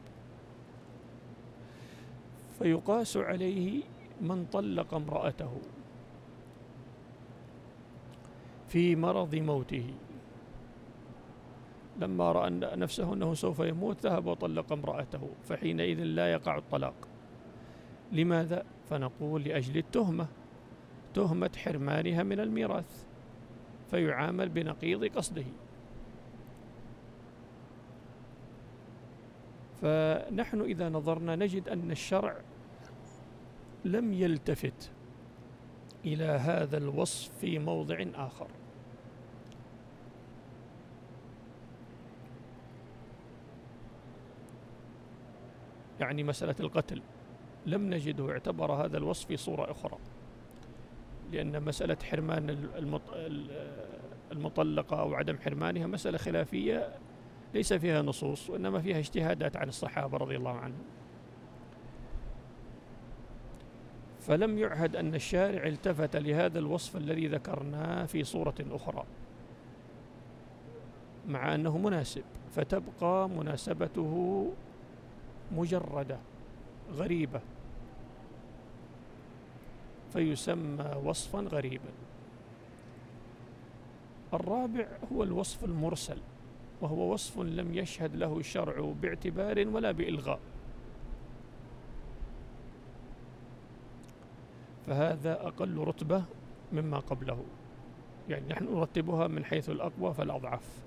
فيقاس عليه من طلق امرأته في مرض موته. لما رأى نفسه أنه سوف يموت ذهب وطلق امرأته فحينئذ لا يقع الطلاق. لماذا؟ فنقول لأجل التهمة. تهمة حرمانها من الميراث فيعامل بنقيض قصده. فنحن إذا نظرنا نجد أن الشرع لم يلتفت إلى هذا الوصف في موضع آخر. يعني مسألة القتل لم نجده اعتبر هذا الوصف في صورة أخرى. لأن مسألة حرمان المطلقة أو عدم حرمانها مسألة خلافية ليس فيها نصوص وإنما فيها اجتهادات عن الصحابة رضي الله عنهم. فلم يعهد أن الشارع التفت لهذا الوصف الذي ذكرناه في صورة أخرى مع أنه مناسب فتبقى مناسبته مجردة غريبة. فيسمى وصفا غريبا. الرابع هو الوصف المرسل وهو وصف لم يشهد له الشرع باعتبار ولا بإلغاء. فهذا أقل رتبة مما قبله. يعني نحن نرتبها من حيث الأقوى فالأضعف.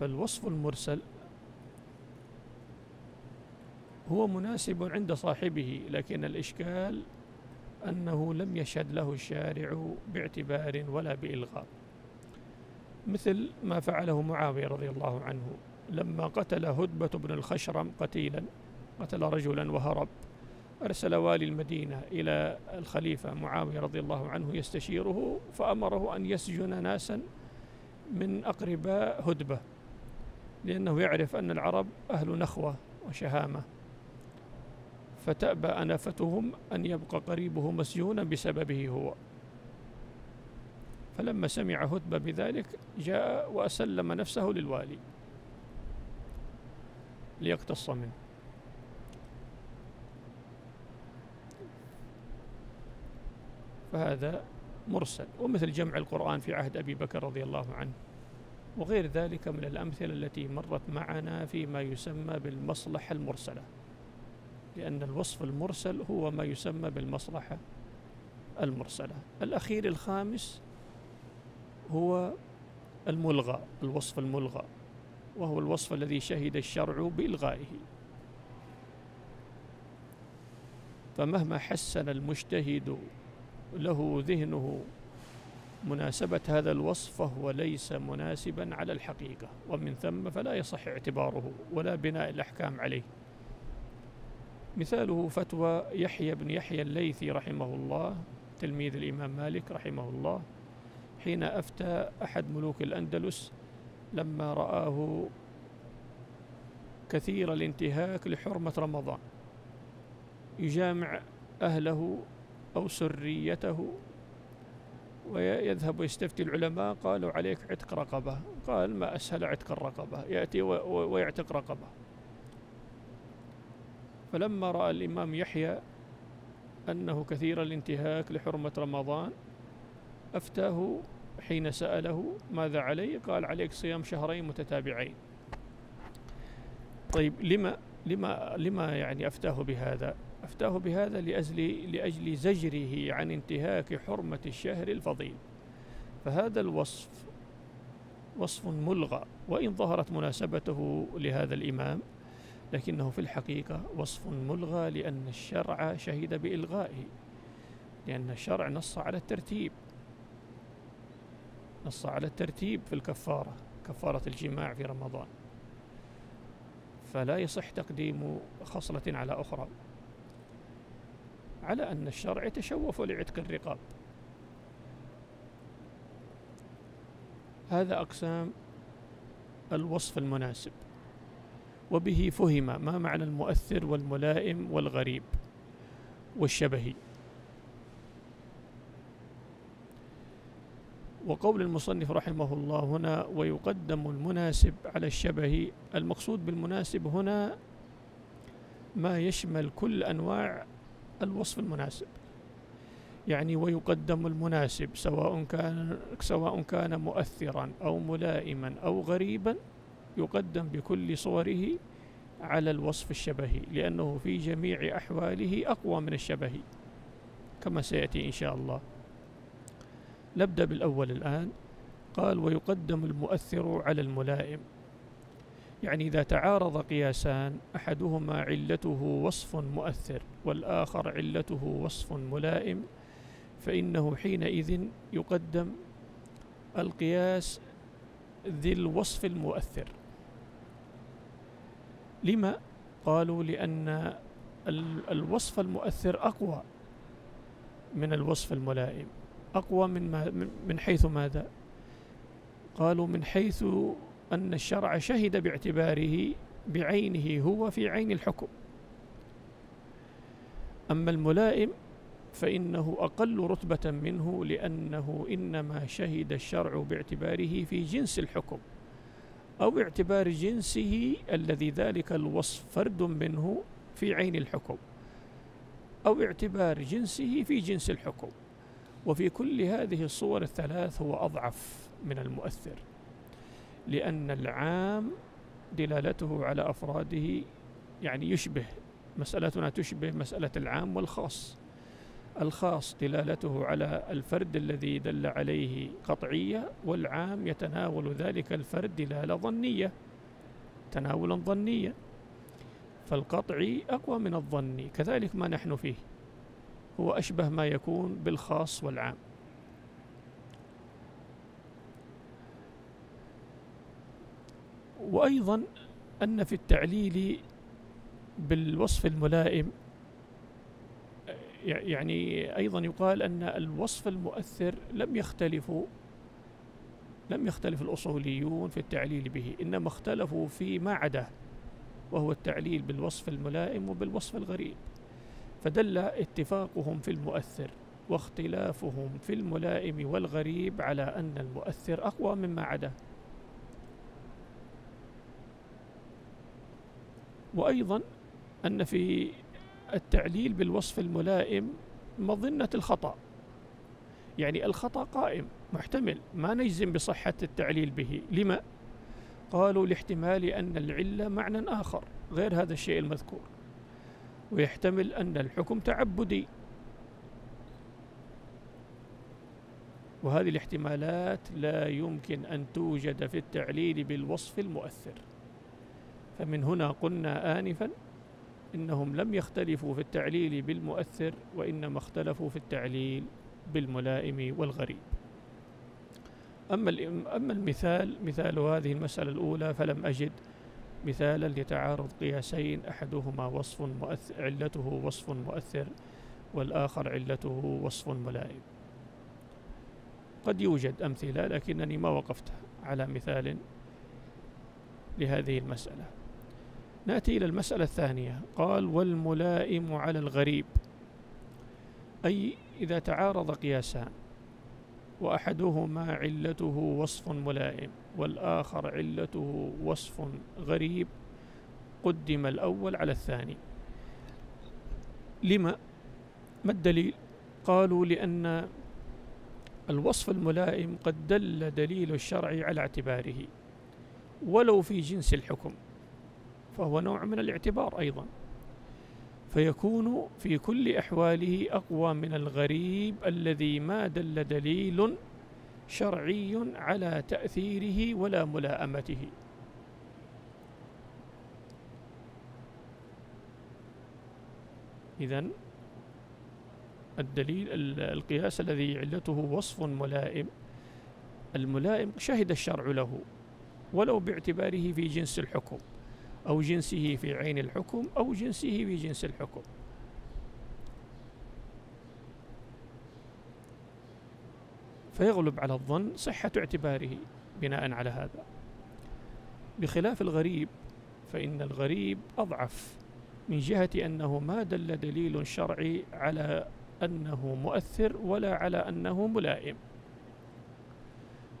فالوصف المرسل هو مناسب عند صاحبه لكن الإشكال أنه لم يشهد له الشارع باعتبار ولا بإلغاء. مثل ما فعله معاوية رضي الله عنه لما قتل هدبة بن الخشرم قتيلا قتل رجلا وهرب أرسل والي المدينة إلى الخليفة معاوية رضي الله عنه يستشيره فأمره أن يسجن ناسا من أقرباء هدبة لأنه يعرف أن العرب أهل نخوة وشهامة. فتأبى أنافتهم أن يبقى قريبه مسجونا بسببه هو. فلما سمع هتبة بذلك جاء وأسلم نفسه للوالي. ليقتص منه. فهذا مرسل ومثل جمع القرآن في عهد أبي بكر رضي الله عنه. وغير ذلك من الأمثلة التي مرت معنا فيما يسمى بالمصلحة المرسلة. لأن الوصف المرسل هو ما يسمى بالمصلحة المرسلة. الأخير الخامس هو الملغى الوصف الملغى وهو الوصف الذي شهد الشرع بإلغائه. فمهما حسن المجتهد له ذهنه مناسبة هذا الوصف فهو ليس مناسبا على الحقيقة. ومن ثم فلا يصح اعتباره ولا بناء الأحكام عليه. مثاله فتوى يحيى بن يحيى الليثي رحمه الله تلميذ الإمام مالك رحمه الله. حين أفتى أحد ملوك الأندلس لما رآه كثير الانتهاك لحرمة رمضان. يجامع أهله أو سريته ويذهب ويستفتي العلماء قالوا عليك عتق رقبة. قال ما أسهل عتق الرقبة يأتي ويعتق رقبة. فلما رأى الإمام يحيى أنه كثير الانتهاك لحرمة رمضان أفتاه حين سأله ماذا علي؟ قال عليك صيام شهرين متتابعين. طيب لما لما لما يعني أفتاه بهذا؟ أفتاه بهذا لأجل لأجل زجره عن انتهاك حرمة الشهر الفضيل. فهذا الوصف وصف ملغى وإن ظهرت مناسبته لهذا الإمام لكنه في الحقيقة وصف ملغى لأن الشرع شهد بإلغائه لأن الشرع نص على الترتيب. نص على الترتيب في الكفارة كفارة الجماع في رمضان. فلا يصح تقديم خصلة على أخرى. على أن الشرع يتشوف لعتق الرقاب. هذا أقسام الوصف المناسب. وبه فهم ما معنى المؤثر والملائم والغريب والشبهي. وقول المصنف رحمه الله هنا ويقدم المناسب على الشبه المقصود بالمناسب هنا ما يشمل كل أنواع الوصف المناسب. يعني ويقدم المناسب سواء كان سواء كان مؤثرا أو ملائما أو غريبا يقدم بكل صوره على الوصف الشبهي لأنه في جميع أحواله أقوى من الشبه كما سيأتي إن شاء الله. نبدأ بالأول الآن. قال ويقدم المؤثر على الملائم. يعني إذا تعارض قياسان أحدهما علته وصف مؤثر والآخر علته وصف ملائم فإنه حينئذ يقدم القياس ذي الوصف المؤثر. لما قالوا لأن الوصف المؤثر أقوى من الوصف الملائم. أقوى من ما من حيث ماذا؟ قالوا من حيث أن الشرع شهد باعتباره بعينه هو في عين الحكم. أما الملائم فإنه أقل رتبة منه لأنه إنما شهد الشرع باعتباره في جنس الحكم. أو اعتبار جنسه الذي ذلك الوصف فرد منه في عين الحكم أو اعتبار جنسه في جنس الحكم. وفي كل هذه الصور الثلاث هو أضعف من المؤثر لأن العام دلالته على أفراده يعني يشبه مسألتنا تشبه مسألة العام والخاص. الخاص دلالته على الفرد الذي دل عليه قطعية والعام يتناول ذلك الفرد دلالة ظنية تناولا ظنيا. فالقطعي أقوى من الظني كذلك ما نحن فيه. هو أشبه ما يكون بالخاص والعام. وأيضا أن في التعليل بالوصف الملائم يعني أيضا يقال أن الوصف المؤثر لم يختلفوا لم يختلف الأصوليون في التعليل به إنما اختلفوا فيما عداه وهو التعليل بالوصف الملائم وبالوصف الغريب. فدل اتفاقهم في المؤثر واختلافهم في الملائم والغريب على أن المؤثر أقوى مما عداه. وأيضا أن في التعليل بالوصف الملائم مظنة الخطأ. يعني الخطأ قائم محتمل ما نجزم بصحة التعليل به. لما؟ قالوا لاحتمال أن العلة معنى آخر غير هذا الشيء المذكور. ويحتمل أن الحكم تعبدي. وهذه الاحتمالات لا يمكن أن توجد في التعليل بالوصف المؤثر. فمن هنا قلنا آنفا إنهم لم يختلفوا في التعليل بالمؤثر وإنما اختلفوا في التعليل بالملائم والغريب. أما أما المثال مثال هذه المسألة الأولى فلم أجد مثالا لتعارض قياسين أحدهما وصف مؤثر علته وصف مؤثر والآخر علته وصف ملائم. قد يوجد أمثلة لكنني ما وقفت على مثال لهذه المسألة. نأتي إلى المسألة الثانية. قال والملائم على الغريب. أي إذا تعارض قياسان وأحدهما علته وصف ملائم والآخر علته وصف غريب قدم الأول على الثاني. لما؟ ما الدليل؟ قالوا لأن الوصف الملائم قد دل دليل الشرع على اعتباره ولو في جنس الحكم. فهو نوع من الاعتبار أيضا. فيكون في كل أحواله أقوى من الغريب الذي ما دل دليل شرعي على تأثيره ولا ملائمته. إذا الدليل القياس الذي علته وصف ملائم الملائم شهد الشرع له ولو باعتباره في جنس الحكم. أو جنسه في عين الحكم أو جنسه في جنس الحكم. فيغلب على الظن صحة اعتباره بناء على هذا. بخلاف الغريب فإن الغريب أضعف من جهة أنه ما دل دليل شرعي على أنه مؤثر ولا على أنه ملائم.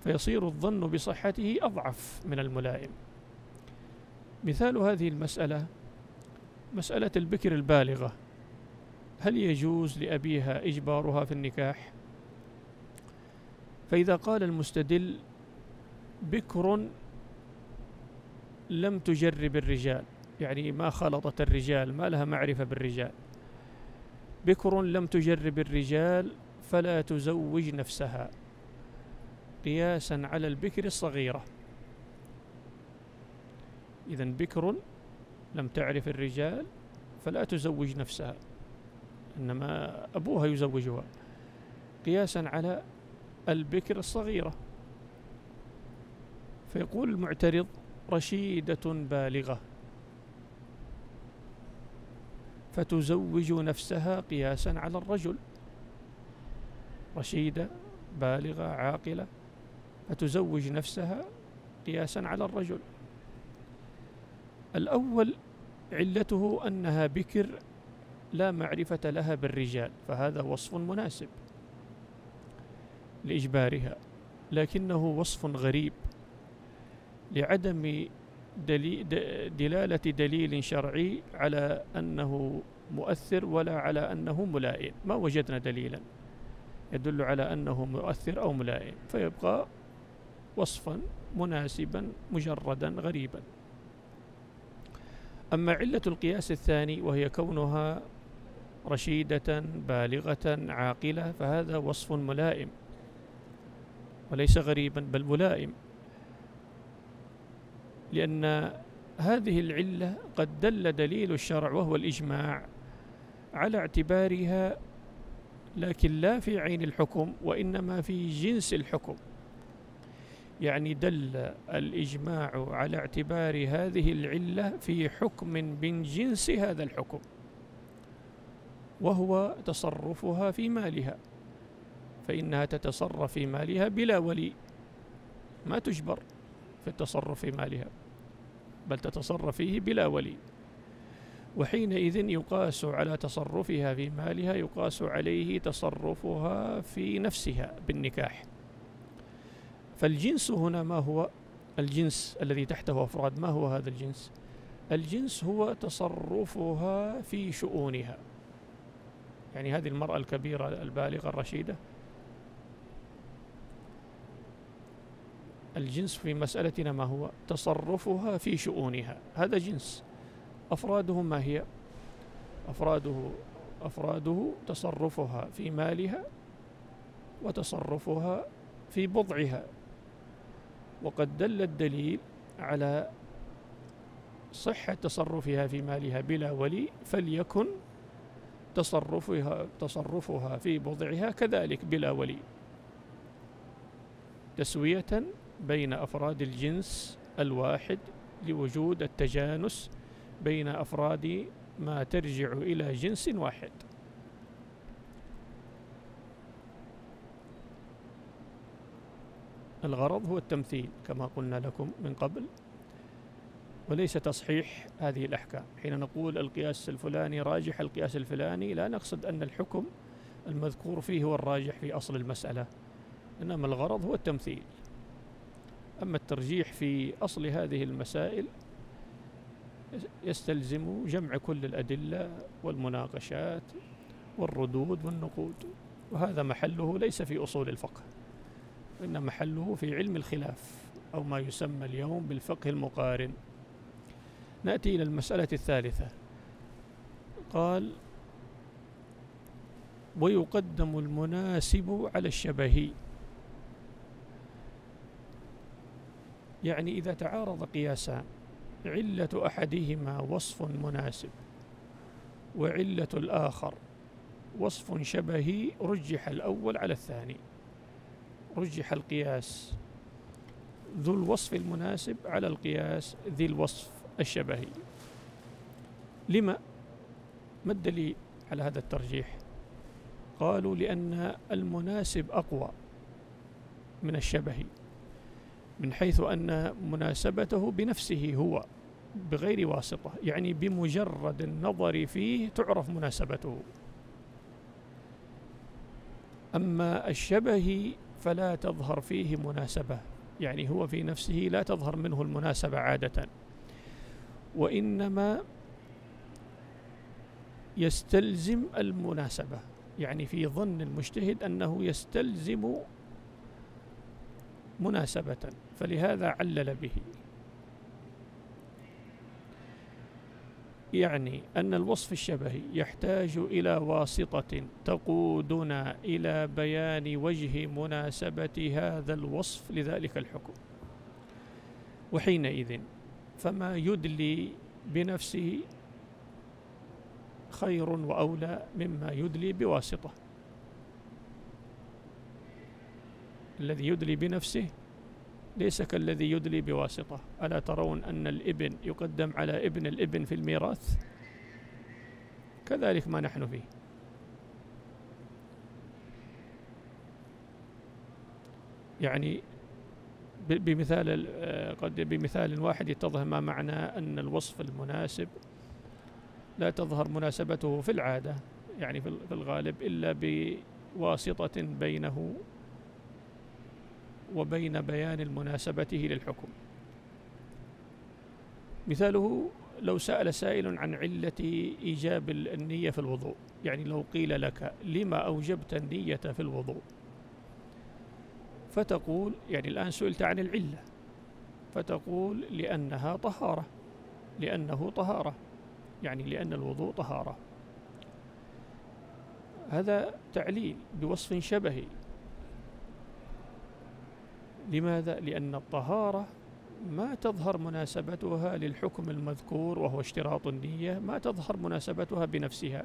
فيصير الظن بصحته أضعف من الملائم. مثال هذه المسألة مسألة البكر البالغة. هل يجوز لأبيها إجبارها في النكاح؟ فإذا قال المستدل بكر لم تجرب الرجال يعني ما خلطت الرجال ما لها معرفة بالرجال. بكر لم تجرب الرجال فلا تزوج نفسها. قياسا على البكر الصغيرة. إذا بكر لم تعرف الرجال فلا تزوج نفسها إنما أبوها يزوجها. قياسا على البكر الصغيرة. فيقول المعترض رشيدة بالغة. فتزوج نفسها قياسا على الرجل. رشيدة بالغة عاقلة. فتزوج نفسها قياسا على الرجل. الأول علته أنها بكر لا معرفة لها بالرجال فهذا وصف مناسب لإجبارها لكنه وصف غريب لعدم دلالة دليل شرعي على أنه مؤثر ولا على أنه ملائم. ما وجدنا دليلا يدل على أنه مؤثر أو ملائم فيبقى وصفا مناسبا مجردا غريبا. أما علة القياس الثاني وهي كونها رشيدة بالغة عاقلة فهذا وصف ملائم وليس غريبا بل ملائم. لأن هذه العلة قد دل دليل الشرع وهو الإجماع على اعتبارها لكن لا في عين الحكم وإنما في جنس الحكم. يعني دل الإجماع على اعتبار هذه العلة في حكم من جنس هذا الحكم وهو تصرفها في مالها فإنها تتصرف في مالها بلا ولي ما تجبر في التصرف في مالها بل تتصرف فيه بلا ولي. وحينئذ يقاس على تصرفها في مالها يقاس عليه تصرفها في نفسها بالنكاح. فالجنس هنا ما هو الجنس الذي تحته أفراد؟ ما هو هذا الجنس؟ الجنس هو تصرفها في شؤونها. يعني هذه المرأة الكبيرة البالغة الرشيدة. الجنس في مسألتنا ما هو؟ تصرفها في شؤونها. هذا جنس. أفراده ما هي؟ أفراده أفراده تصرفها في مالها وتصرفها في بضعها. وقد دل الدليل على صحة تصرفها في مالها بلا ولي فليكن تصرفها تصرفها في بضعها كذلك بلا ولي. تسوية بين أفراد الجنس الواحد لوجود التجانس بين أفراد ما ترجع إلى جنس واحد. الغرض هو التمثيل كما قلنا لكم من قبل وليس تصحيح هذه الأحكام. حين نقول القياس الفلاني راجح القياس الفلاني لا نقصد أن الحكم المذكور فيه هو الراجح في أصل المسألة إنما الغرض هو التمثيل. أما الترجيح في أصل هذه المسائل يستلزم جمع كل الأدلة والمناقشات والردود والنقود وهذا محله ليس في أصول الفقه. وإن محله في علم الخلاف أو ما يسمى اليوم بالفقه المقارن. نأتي إلى المسألة الثالثة. قال ويقدم المناسب على الشبهي. يعني إذا تعارض قياسان علة أحدهما وصف مناسب وعلة الآخر وصف شبهي رجح الأول على الثاني. رجح القياس. ذو الوصف المناسب على القياس ذي الوصف الشبهي. لما ما الدليل على هذا الترجيح؟ قالوا لأن المناسب أقوى من الشبهي من حيث أن مناسبته بنفسه هو بغير واسطة يعني بمجرد النظر فيه تعرف مناسبته. أما الشبه فلا تظهر فيه مناسبة. يعني هو في نفسه لا تظهر منه المناسبة عادة. وإنما يستلزم المناسبة. يعني في ظن المجتهد أنه يستلزم مناسبة. فلهذا علل به. يعني أن الوصف الشبهي يحتاج إلى واسطة تقودنا إلى بيان وجه مناسبة هذا الوصف لذلك الحكم. وحينئذ فما يدلي بنفسه خير وأولى مما يدلي بواسطة. الذي يدلي بنفسه ليس كالذي يدلي بواسطة. ألا ترون أن الإبن يقدم على ابن الإبن في الميراث؟ كذلك ما نحن فيه. يعني بمثال قد بمثال واحد يتضح ما معنى أن الوصف المناسب لا تظهر مناسبته في العادة يعني في الغالب إلا بواسطة بينه وبين بيان المناسبته للحكم. مثاله لو سأل سائل عن علة إيجاب النية في الوضوء يعني لو قيل لك لما أوجبت النية في الوضوء؟ فتقول يعني الآن سئلت عن العلة فتقول لأنها طهارة لأنه طهارة يعني لأن الوضوء طهارة. هذا تعليل بوصف شبهي لماذا؟ لأن الطهارة ما تظهر مناسبتها للحكم المذكور وهو اشتراط النية ما تظهر مناسبتها بنفسها.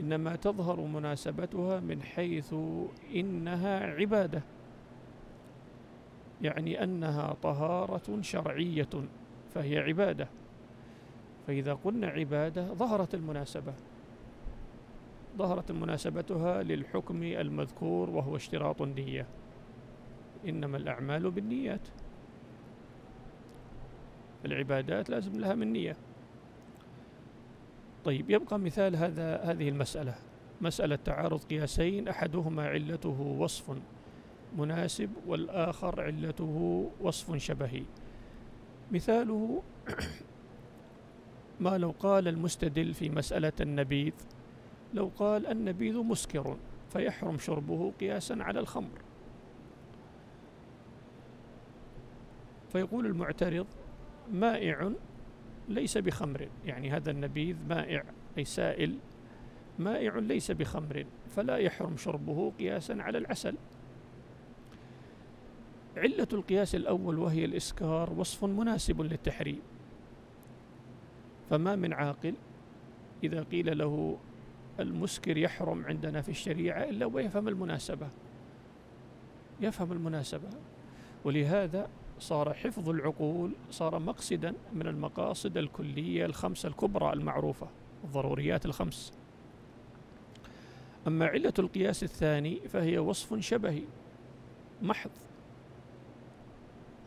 إنما تظهر مناسبتها من حيث إنها عبادة. يعني أنها طهارة شرعية فهي عبادة. فإذا قلنا عبادة ظهرت المناسبة. ظهرت مناسبتها للحكم المذكور وهو اشتراط النية. إنما الأعمال بالنيات. العبادات لازم لها من نية. طيب يبقى مثال هذا هذه المسألة. مسألة تعارض قياسين أحدهما علته وصف مناسب والآخر علته وصف شبهي. مثاله ما لو قال المستدل في مسألة النبيذ لو قال النبيذ مسكر فيحرم شربه قياسا على الخمر. فيقول المعترض مائع ليس بخمر يعني هذا النبيذ مائع أي سائل مائع ليس بخمر فلا يحرم شربه قياسا على العسل. علة القياس الأول وهي الإسكار وصف مناسب للتحريم. فما من عاقل إذا قيل له المسكر يحرم عندنا في الشريعة إلا ويفهم المناسبة. يفهم المناسبة. ولهذا صار حفظ العقول صار مقصدا من المقاصد الكلية الخمسة الكبرى المعروفة الضروريات الخمس. أما علة القياس الثاني فهي وصف شبهي محض.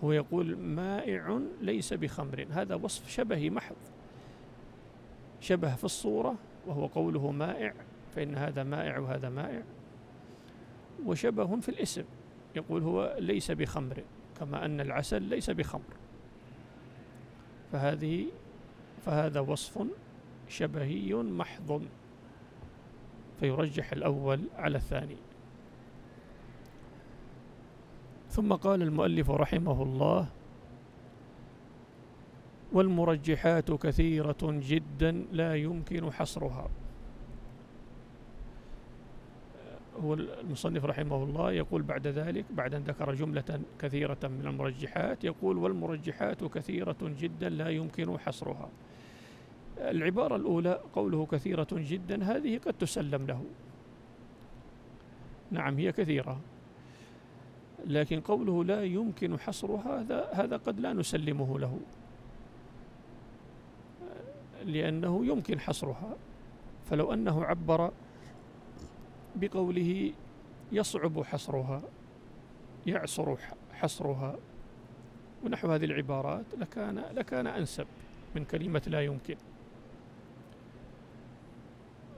هو يقول مائع ليس بخمر هذا وصف شبهي محض. شبه في الصورة وهو قوله مائع فإن هذا مائع وهذا مائع. وشبه في الاسم يقول هو ليس بخمر. كما أن العسل ليس بخمر. فهذه فهذا وصف شبهي محض. فيرجح الأول على الثاني. ثم قال المؤلف رحمه الله والمرجحات كثيرة جدا لا يمكن حصرها. هو المصنف رحمه الله يقول بعد ذلك بعد أن ذكر جملة كثيرة من المرجحات يقول والمرجحات كثيرة جدا لا يمكن حصرها. العبارة الأولى قوله كثيرة جدا هذه قد تسلم له. نعم هي كثيرة. لكن قوله لا يمكن حصرها هذا هذا قد لا نسلمه له. لأنه يمكن حصرها. فلو أنه عبر بقوله يصعب حصرها يعصر حصرها. ونحو هذه العبارات لكان لكان أنسب من كلمة لا يمكن.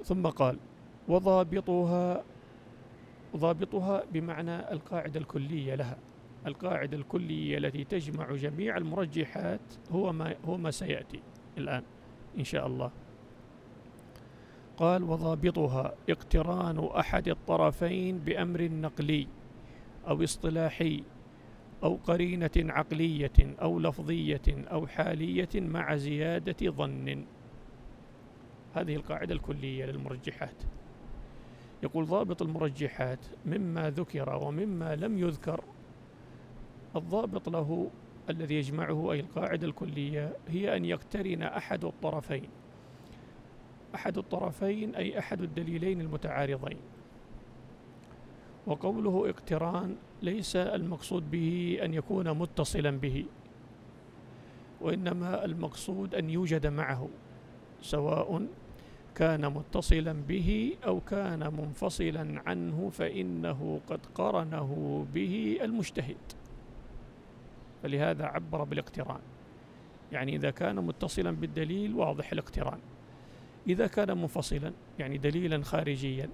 ثم قال وضابطها ضابطها بمعنى القاعدة الكلية لها. القاعدة الكلية التي تجمع جميع المرجحات هو ما هو ما سيأتي الآن إن شاء الله. قال وضابطها اقتران أحد الطرفين بأمر نقلي أو اصطلاحي أو قرينة عقلية أو لفظية أو حالية مع زيادة ظن. هذه القاعدة الكلية للمرجحات. يقول ضابط المرجحات مما ذكر ومما لم يذكر الضابط له الذي يجمعه أي القاعدة الكلية هي أن يقترن أحد الطرفين أحد الطرفين أي أحد الدليلين المتعارضين. وقوله اقتران ليس المقصود به أن يكون متصلا به وإنما المقصود أن يوجد معه سواء كان متصلا به أو كان منفصلا عنه فإنه قد قرنه به المجتهد. فلهذا عبر بالاقتران. يعني إذا كان متصلا بالدليل واضح الاقتران. إذا كان منفصلا يعني دليلا خارجيا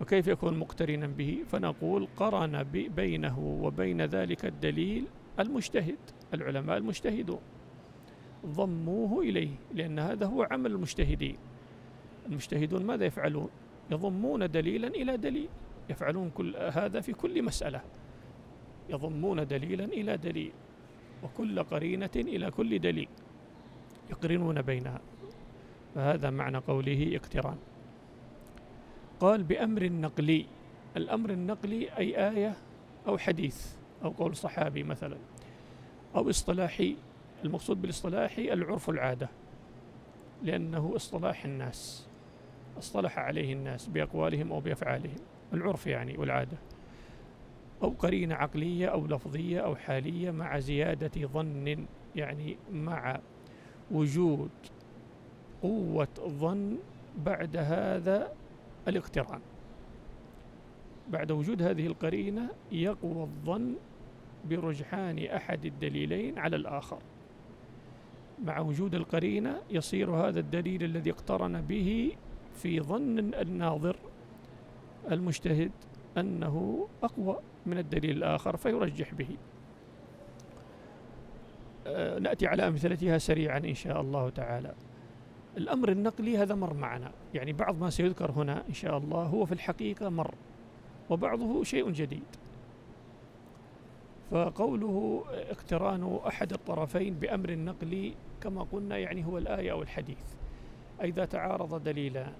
فكيف يكون مقترنا به؟ فنقول قرن بينه وبين ذلك الدليل المجتهد العلماء المجتهدون. ضموه إليه لأن هذا هو عمل المجتهدين. المجتهدون ماذا يفعلون؟ يضمون دليلا إلى دليل. يفعلون كل هذا في كل مسألة. يضمون دليلا إلى دليل وكل قرينة إلى كل دليل. يقرنون بينها. فهذا معنى قوله اقتران. قال بأمر نقلي الأمر النقلي أي آية أو حديث أو قول صحابي مثلا. أو اصطلاحي. المقصود بالاصطلاحي العرف العادة. لأنه اصطلاح الناس. اصطلح عليه الناس بأقوالهم أو بأفعالهم. العرف يعني والعادة. أو قرينة عقلية أو لفظية أو حالية مع زيادة ظن. يعني مع وجود قوة ظن بعد هذا الاقتران. بعد وجود هذه القرينة يقوى الظن برجحان أحد الدليلين على الآخر. مع وجود القرينة يصير هذا الدليل الذي اقترن به في ظن الناظر المجتهد أنه أقوى من الدليل الآخر فيرجح به. آه، نأتي على أمثلتها سريعا إن شاء الله تعالى. الأمر النقلي هذا مر معنا. يعني بعض ما سيذكر هنا إن شاء الله هو في الحقيقة مر وبعضه شيء جديد. فقوله اقتران أحد الطرفين بأمر نقلي كما قلنا يعني هو الآية أو الحديث. إذا تعارض دليلان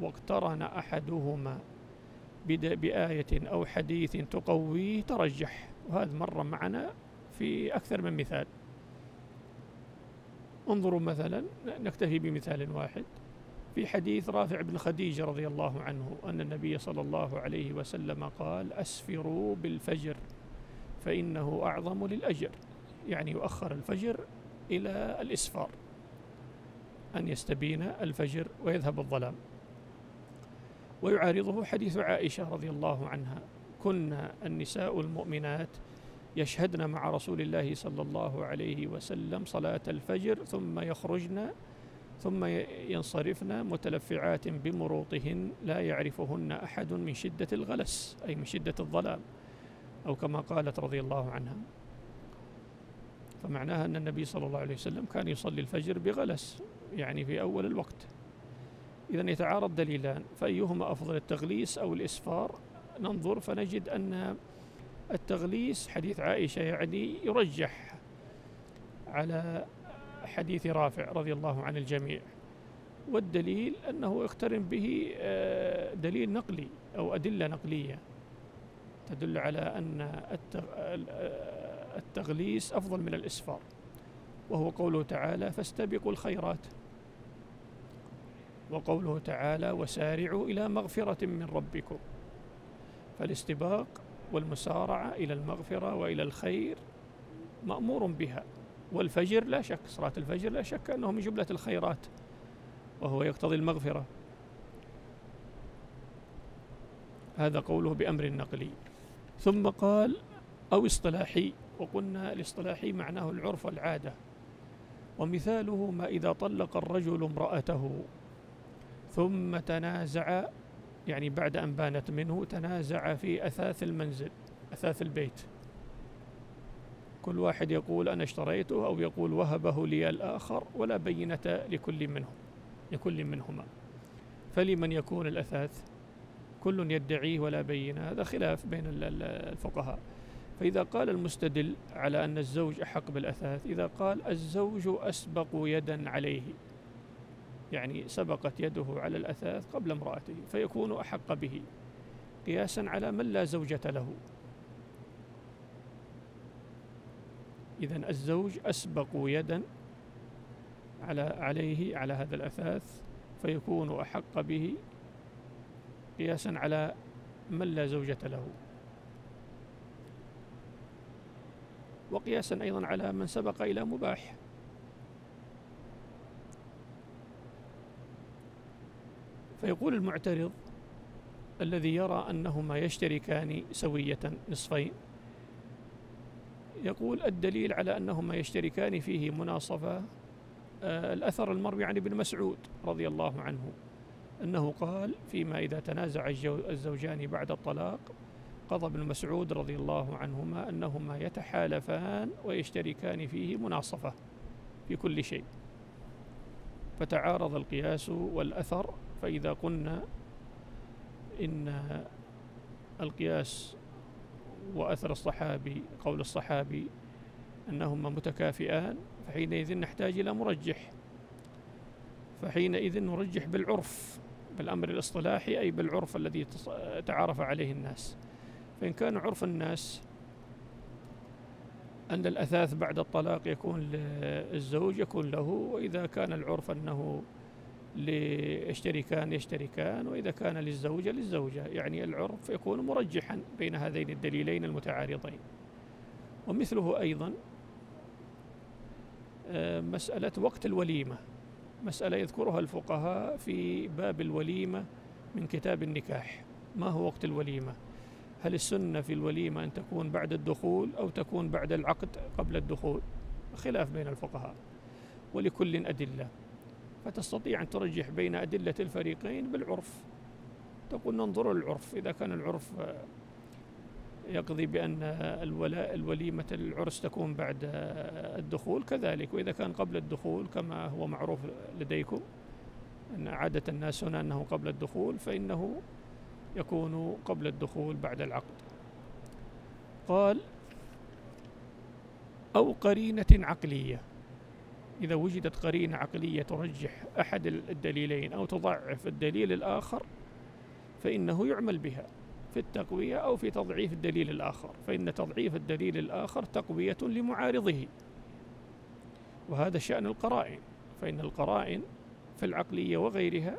واقترن أحدهما بآية أو حديث تقويه ترجح. وهذا مر معنا في أكثر من مثال. انظروا مثلا نكتفي بمثال واحد. في حديث رافع بن خديجة رضي الله عنه أن النبي صلى الله عليه وسلم قال أسفروا بالفجر فإنه أعظم للأجر. يعني يؤخر الفجر إلى الإسفار أن يستبين الفجر ويذهب الظلام. ويعارضه حديث عائشة رضي الله عنها كنا النساء المؤمنات يشهدن مع رسول الله صلى الله عليه وسلم صلاة الفجر ثم يخرجن ثم ينصرفن متلفعات بمروطهن لا يعرفهن أحد من شدة الغلس أي من شدة الظلام أو كما قالت رضي الله عنها. فمعناها أن النبي صلى الله عليه وسلم كان يصلي الفجر بغلس يعني في أول الوقت. إذا يتعارض دليلان فأيهما أفضل التغليس أو الإسفار؟ ننظر فنجد أن التغليس حديث عائشة يعني يرجح على حديث رافع رضي الله عن الجميع. والدليل أنه يقترن به آه، دليل نقلي أو أدلة نقلية تدل على أن التغليس أفضل من الإسفار. وهو قوله تعالى فاستبقوا الخيرات وقوله تعالى وسارعوا إلى مغفرة من ربكم فالاستباق والمسارعة إلى المغفرة وإلى الخير مأمور بها. والفجر لا شك صلاة الفجر لا شك أنه من جملة الخيرات وهو يقتضي المغفرة. هذا قوله بأمر نقلي ثم قال أو اصطلاحي وقلنا الاصطلاحي معناه العرف والعادة. ومثاله ما إذا طلق الرجل امرأته ثم تنازع يعني بعد أن بانت منه تنازع في أثاث المنزل أثاث البيت. كل واحد يقول أنا اشتريته أو يقول وهبه لي الآخر ولا بينة لكل منهم لكل منهما. فلمن يكون الأثاث؟ كل يدعيه ولا بينة هذا خلاف بين الفقهاء. فإذا قال المستدل على أن الزوج أحق بالأثاث إذا قال الزوج أسبق يدا عليه. يعني سبقت يده على الأثاث قبل امرأته فيكون أحق به. قياسا على من لا زوجة له. إذا الزوج أسبق يدا على عليه على هذا الأثاث فيكون أحق به قياسا على من لا زوجة له. وقياسا أيضا على من سبق إلى مباح. فيقول المعترض الذي يرى أنهما يشتركان سوية نصفين. يقول الدليل على أنهما يشتركان فيه مناصفة آه الأثر المروي عن ابن مسعود رضي الله عنه أنه قال فيما إذا تنازع الزوجان بعد الطلاق قضى ابن مسعود رضي الله عنهما أنهما يتحالفان ويشتركان فيه مناصفة في كل شيء. فتعارض القياس والأثر فإذا قلنا إن القياس وأثر الصحابي قول الصحابي أنهما متكافئان فحينئذ نحتاج إلى مرجح. فحينئذ نرجح بالعرف بالأمر الاصطلاحي أي بالعرف الذي تعارف عليه الناس. فإن كان عرف الناس أن الأثاث بعد الطلاق يكون للزوج يكون له وإذا كان العرف أنه ليشتركان يشتركان وإذا كان للزوجة للزوجة. يعني العرف يكون مرجحا بين هذين الدليلين المتعارضين. ومثله أيضا آه، مسألة وقت الوليمة. مسألة يذكرها الفقهاء في باب الوليمة من كتاب النكاح. ما هو وقت الوليمة؟ هل السنة في الوليمة أن تكون بعد الدخول أو تكون بعد العقد قبل الدخول؟ خلاف بين الفقهاء. ولكل أدلة. فتستطيع أن ترجح بين أدلة الفريقين بالعرف. تقول ننظر العرف. إذا كان العرف يقضي بأن الولاء الوليمة العرس تكون بعد الدخول كذلك. وإذا كان قبل الدخول كما هو معروف لديكم أن عادة الناس هنا أنه قبل الدخول فإنه يكون قبل الدخول بعد العقد. قال أو قرينة عقلية. إذا وجدت قرينة عقلية ترجح أحد الدليلين أو تضعف الدليل الآخر فإنه يعمل بها في التقوية أو في تضعيف الدليل الآخر. فإن تضعيف الدليل الآخر تقوية لمعارضه. وهذا شأن القرائن. فإن القرائن في العقلية وغيرها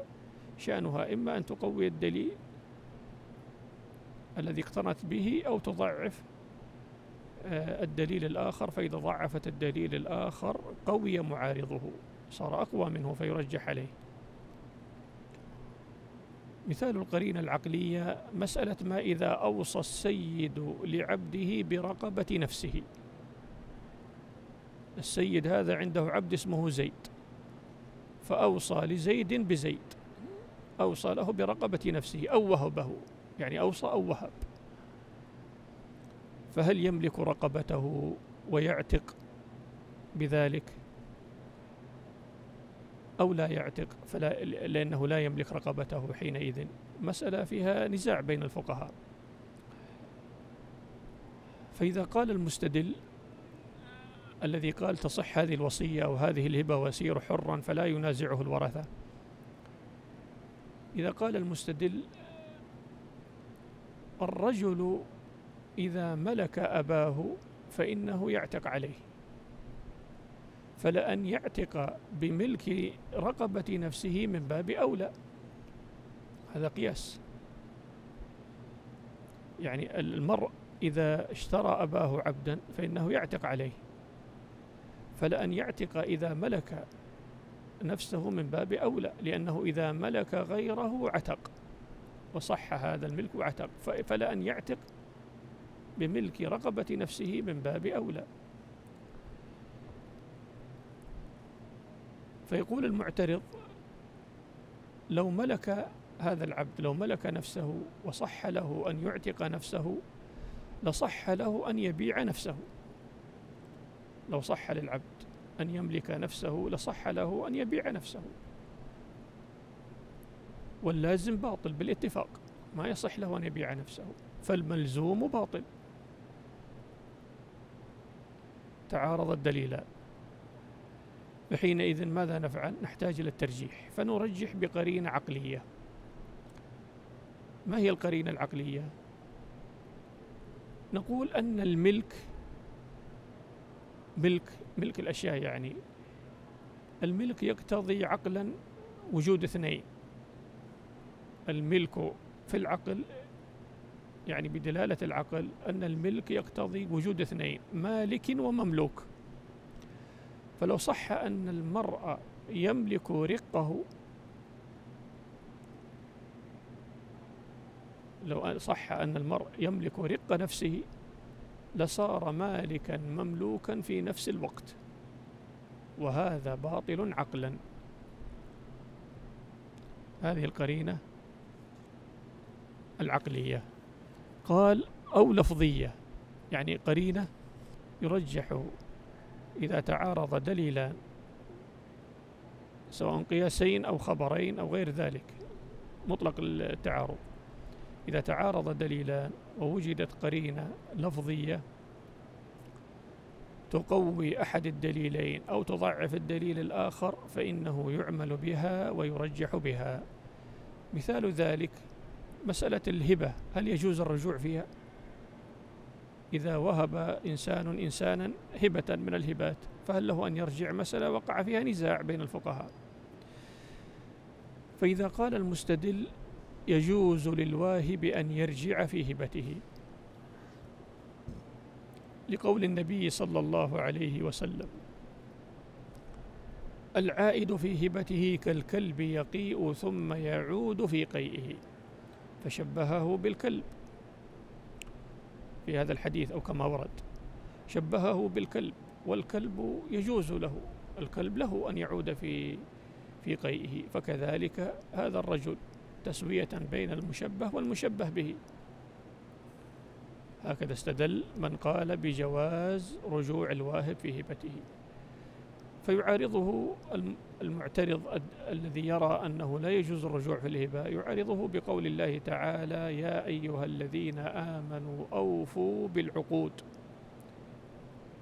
شأنها إما أن تقوي الدليل الذي اقترنت به أو تضعف الدليل الآخر فإذا ضعفت الدليل الآخر قوي معارضه صار أقوى منه فيرجح عليه. مثال القرينة العقلية مسألة ما إذا أوصى السيد لعبده برقبة نفسه. السيد هذا عنده عبد اسمه زيد فأوصى لزيد بزيد أوصى له برقبة نفسه أو وهبه يعني أوصى أو وهب. فهل يملك رقبته ويعتق بذلك؟ أو لا يعتق فلا لأنه لا يملك رقبته حينئذ. مسألة فيها نزاع بين الفقهاء. فإذا قال المستدل الذي قال تصح هذه الوصية أو هذه الهبة ويصير حرا فلا ينازعه الورثة. إذا قال المستدل الرجل إذا ملك أباه فإنه يعتق عليه. فلأن يعتق بملك رقبة نفسه من باب أولى. هذا قياس. يعني المرء إذا اشترى أباه عبدا فإنه يعتق عليه. فلأن يعتق إذا ملك نفسه من باب أولى لأنه إذا ملك غيره عتق وصح هذا الملك وعتق فلأن يعتق بملك رقبة نفسه من باب أولى. فيقول المعترض لو ملك هذا العبد لو ملك نفسه وصح له أن يعتق نفسه لصح له أن يبيع نفسه. لو صح للعبد أن يملك نفسه لصح له أن يبيع نفسه. واللازم باطل بالاتفاق ما يصح له أن يبيع نفسه. فالملزوم باطل. تعارض الدليلان فحينئذ ماذا نفعل؟ نحتاج إلى الترجيح. فنرجح بقرينة عقلية. ما هي القرينة العقلية؟ نقول أن الملك ملك ملك الأشياء يعني. الملك يقتضي عقلا وجود اثنين. الملك في العقل يعني بدلالة العقل أن الملك يقتضي وجود اثنين مالك ومملوك. فلو صح أن المرء يملك رقه لو صح أن المرء يملك رق نفسه لصار مالكا مملوكا في نفس الوقت. وهذا باطل عقلا. هذه القرينة العقلية. قال أو لفظية يعني قرينة يرجح إذا تعارض دليلان سواء قياسين أو خبرين أو غير ذلك مطلق التعارض. إذا تعارض دليلان ووجدت قرينة لفظية تقوي أحد الدليلين أو تضعف الدليل الآخر فإنه يعمل بها ويرجح بها. مثال ذلك مسألة الهبة هل يجوز الرجوع فيها؟ إذا وهب إنسان إنسانا هبة من الهبات فهل له أن يرجع مسألة وقع فيها نزاع بين الفقهاء؟ فإذا قال المستدل يجوز للواهب أن يرجع في هبته. لقول النبي صلى الله عليه وسلم العائد في هبته كالكلب يقيء ثم يعود في قيئه. فشبهه بالكلب. في هذا الحديث أو كما ورد شبهه بالكلب والكلب يجوز له الكلب له أن يعود في في قيئه. فكذلك هذا الرجل تسوية بين المشبه والمشبه به. هكذا استدل من قال بجواز رجوع الواهب في هبته. فيعارضه المعترض الذي يرى أنه لا يجوز الرجوع في الهبة يعارضه بقول الله تعالى يا أيها الذين آمنوا أوفوا بالعقود.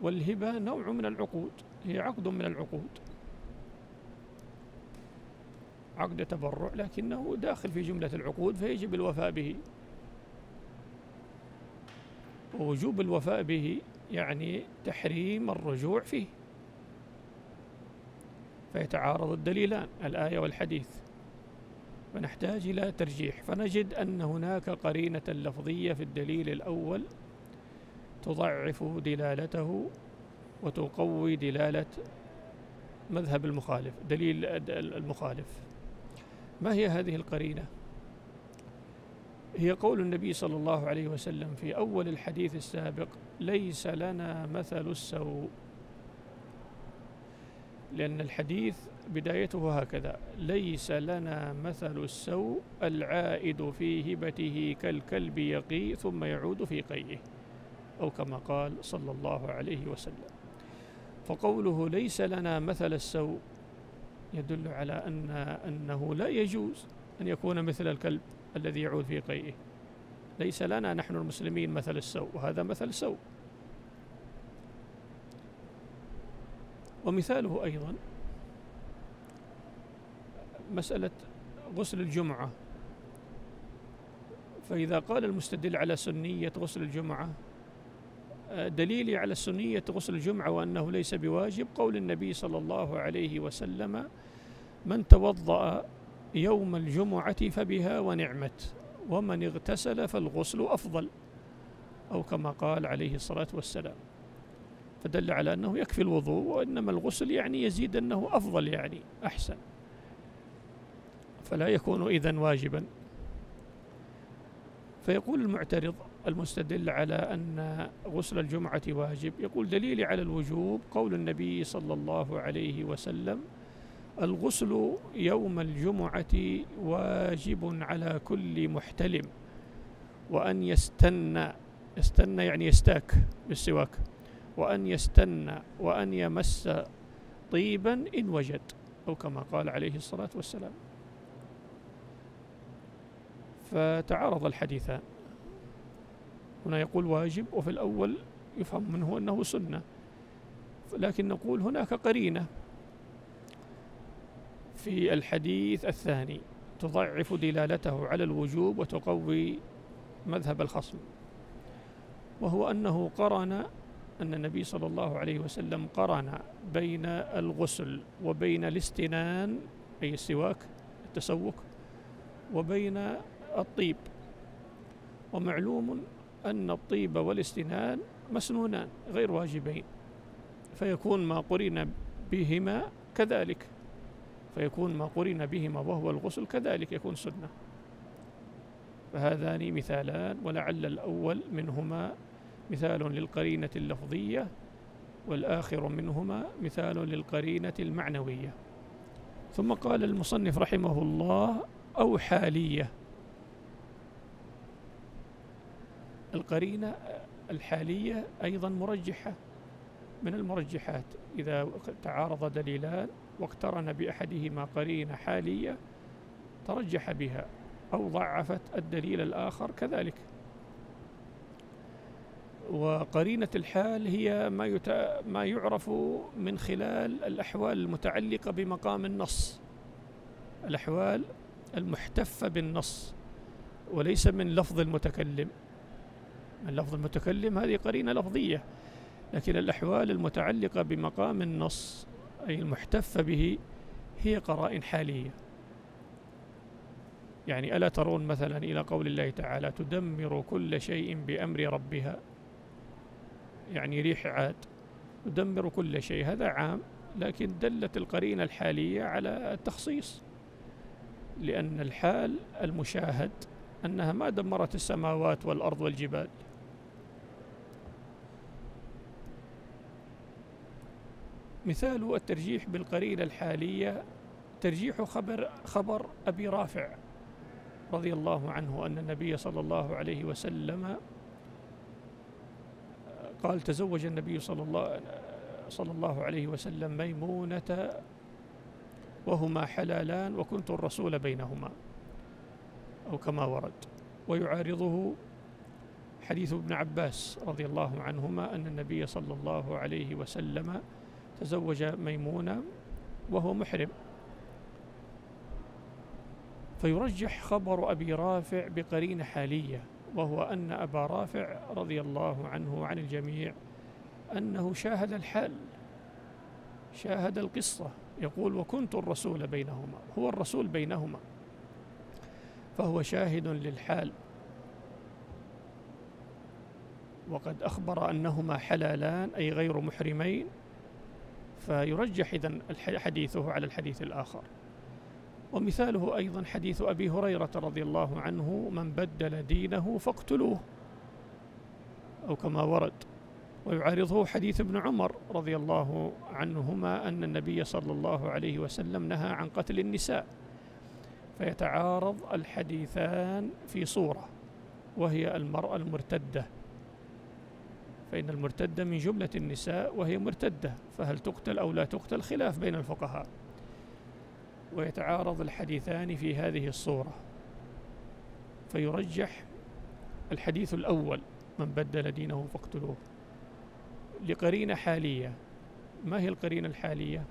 والهبة نوع من العقود هي عقد من العقود. عقد تبرع لكنه داخل في جملة العقود فيجب الوفاء به. ووجوب الوفاء به يعني تحريم الرجوع فيه. فيتعارض الدليلان الآية والحديث. فنحتاج إلى ترجيح. فنجد أن هناك قرينة لفظية في الدليل الأول تضعف دلالته وتقوي دلالة مذهب المخالف دليل المخالف. ما هي هذه القرينة؟ هي قول النبي صلى الله عليه وسلم في أول الحديث السابق ليس لنا مثل السوء. لأن الحديث بدايته هكذا ليس لنا مثل السوء العائد في هبته كالكلب يقي ثم يعود في قيئه أو كما قال صلى الله عليه وسلم. فقوله ليس لنا مثل السوء يدل على أن أنه لا يجوز أن يكون مثل الكلب الذي يعود في قيئه ليس لنا نحن المسلمين مثل السوء وهذا مثل سوء. ومثاله أيضا مسألة غسل الجمعة. فإذا قال المستدل على سنية غسل الجمعة دليلي على السنية غسل الجمعة وأنه ليس بواجب قول النبي صلى الله عليه وسلم من توضأ يوم الجمعة فبها ونعمت ومن اغتسل فالغسل أفضل. أو كما قال عليه الصلاة والسلام. فدل على أنه يكفي الوضوء وإنما الغسل يعني يزيد أنه أفضل يعني أحسن. فلا يكون إذن واجبا. فيقول المعترض المستدل على أن غسل الجمعة واجب يقول دليلي على الوجوب قول النبي صلى الله عليه وسلم الغسل يوم الجمعة واجب على كل محتلم وأن يستنى يستنى يعني يستاك بالسواك. وأن يستنى وأن يمس طيبا إن وجد أو كما قال عليه الصلاة والسلام. فتعارض الحديثان هنا يقول واجب وفي الأول يفهم منه أنه سنة. لكن نقول هناك قرينة. في الحديث الثاني تضعف دلالته على الوجوب وتقوي مذهب الخصم. وهو أنه قرن أن النبي صلى الله عليه وسلم قرن بين الغسل وبين الاستنان أي السواك التسوك وبين الطيب. ومعلوم أن الطيب والاستنان مسنونان غير واجبين. فيكون ما قرن بهما كذلك. فيكون ما قرن بهما وهو الغسل كذلك يكون سنة. فهذان مثالان ولعل الأول منهما مثال للقرينة اللفظية والآخر منهما مثال للقرينة المعنوية. ثم قال المصنف رحمه الله أو حالية. القرينة الحالية أيضا مرجحة من المرجحات. إذا تعارض دليلان واقترن بأحدهما قرينة حالية ترجح بها أو ضعفت الدليل الآخر كذلك. وقرينة الحال هي ما يت... ما يعرف من خلال الأحوال المتعلقة بمقام النص. الأحوال المحتفة بالنص وليس من لفظ المتكلم. من لفظ المتكلم هذه قرينة لفظية لكن الأحوال المتعلقة بمقام النص أي المحتفة به هي قرائن حالية. يعني ألا ترون مثلا إلى قول الله تعالى تدمر كل شيء بأمر ربها. يعني ريح عاد تدمر كل شيء. هذا عام لكن دلت القرينة الحالية على التخصيص لأن الحال المشاهد أنها ما دمرت السماوات والأرض والجبال. مثال الترجيح بالقرينة الحالية ترجيح خبر خبر أبي رافع رضي الله عنه أن النبي صلى الله عليه وسلم قال تزوج النبي صلى الله صلى الله عليه وسلم ميمونة وهما حلالان وكنت الرسول بينهما أو كما ورد. ويعارضه حديث ابن عباس رضي الله عنهما أن النبي صلى الله عليه وسلم تزوج ميمونة وهو محرم. فيرجح خبر أبي رافع بقرين حالية. وهو أن أبا رافع رضي الله عنه وعن الجميع أنه شاهد الحال شاهد القصة يقول وكنت الرسول بينهما هو الرسول بينهما فهو شاهد للحال وقد أخبر أنهما حلالان أي غير محرمين. فيرجح إذن حديثه على الحديث الآخر. ومثاله أيضا حديث أبي هريرة رضي الله عنه من بدل دينه فاقتلوه. أو كما ورد. ويعارضه حديث ابن عمر رضي الله عنهما أن النبي صلى الله عليه وسلم نهى عن قتل النساء. فيتعارض الحديثان في صورة وهي المرأة المرتدة. فإن المرتدة من جملة النساء وهي مرتدة. فهل تقتل أو لا تقتل خلاف بين الفقهاء. ويتعارض الحديثان في هذه الصورة. فيرجح الحديث الأول من بدل دينه فاقتلوه لقرينة حالية ما هي القرينة الحالية؟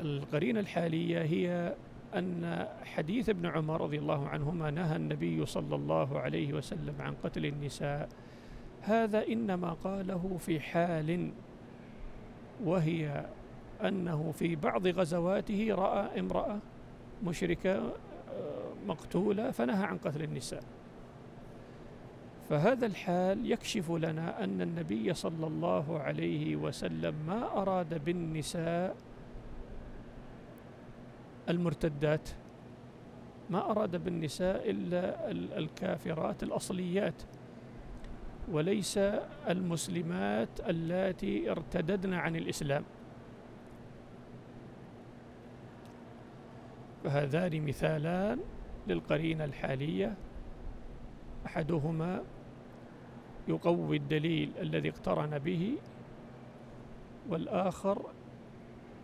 القرينة الحالية هي أن حديث ابن عمر رضي الله عنهما نهى النبي صلى الله عليه وسلم عن قتل النساء. هذا إنما قاله في حال وهي أنه في بعض غزواته رأى امرأة مشركة آه، مقتولة فنهى عن قتل النساء. فهذا الحال يكشف لنا أن النبي صلى الله عليه وسلم ما أراد بالنساء المرتدات ما أراد بالنساء إلا الكافرات الأصليات وليس المسلمات اللاتي ارتددن عن الإسلام. فهذان مثالان للقرينة الحالية. أحدهما يقوي الدليل الذي اقترن به والآخر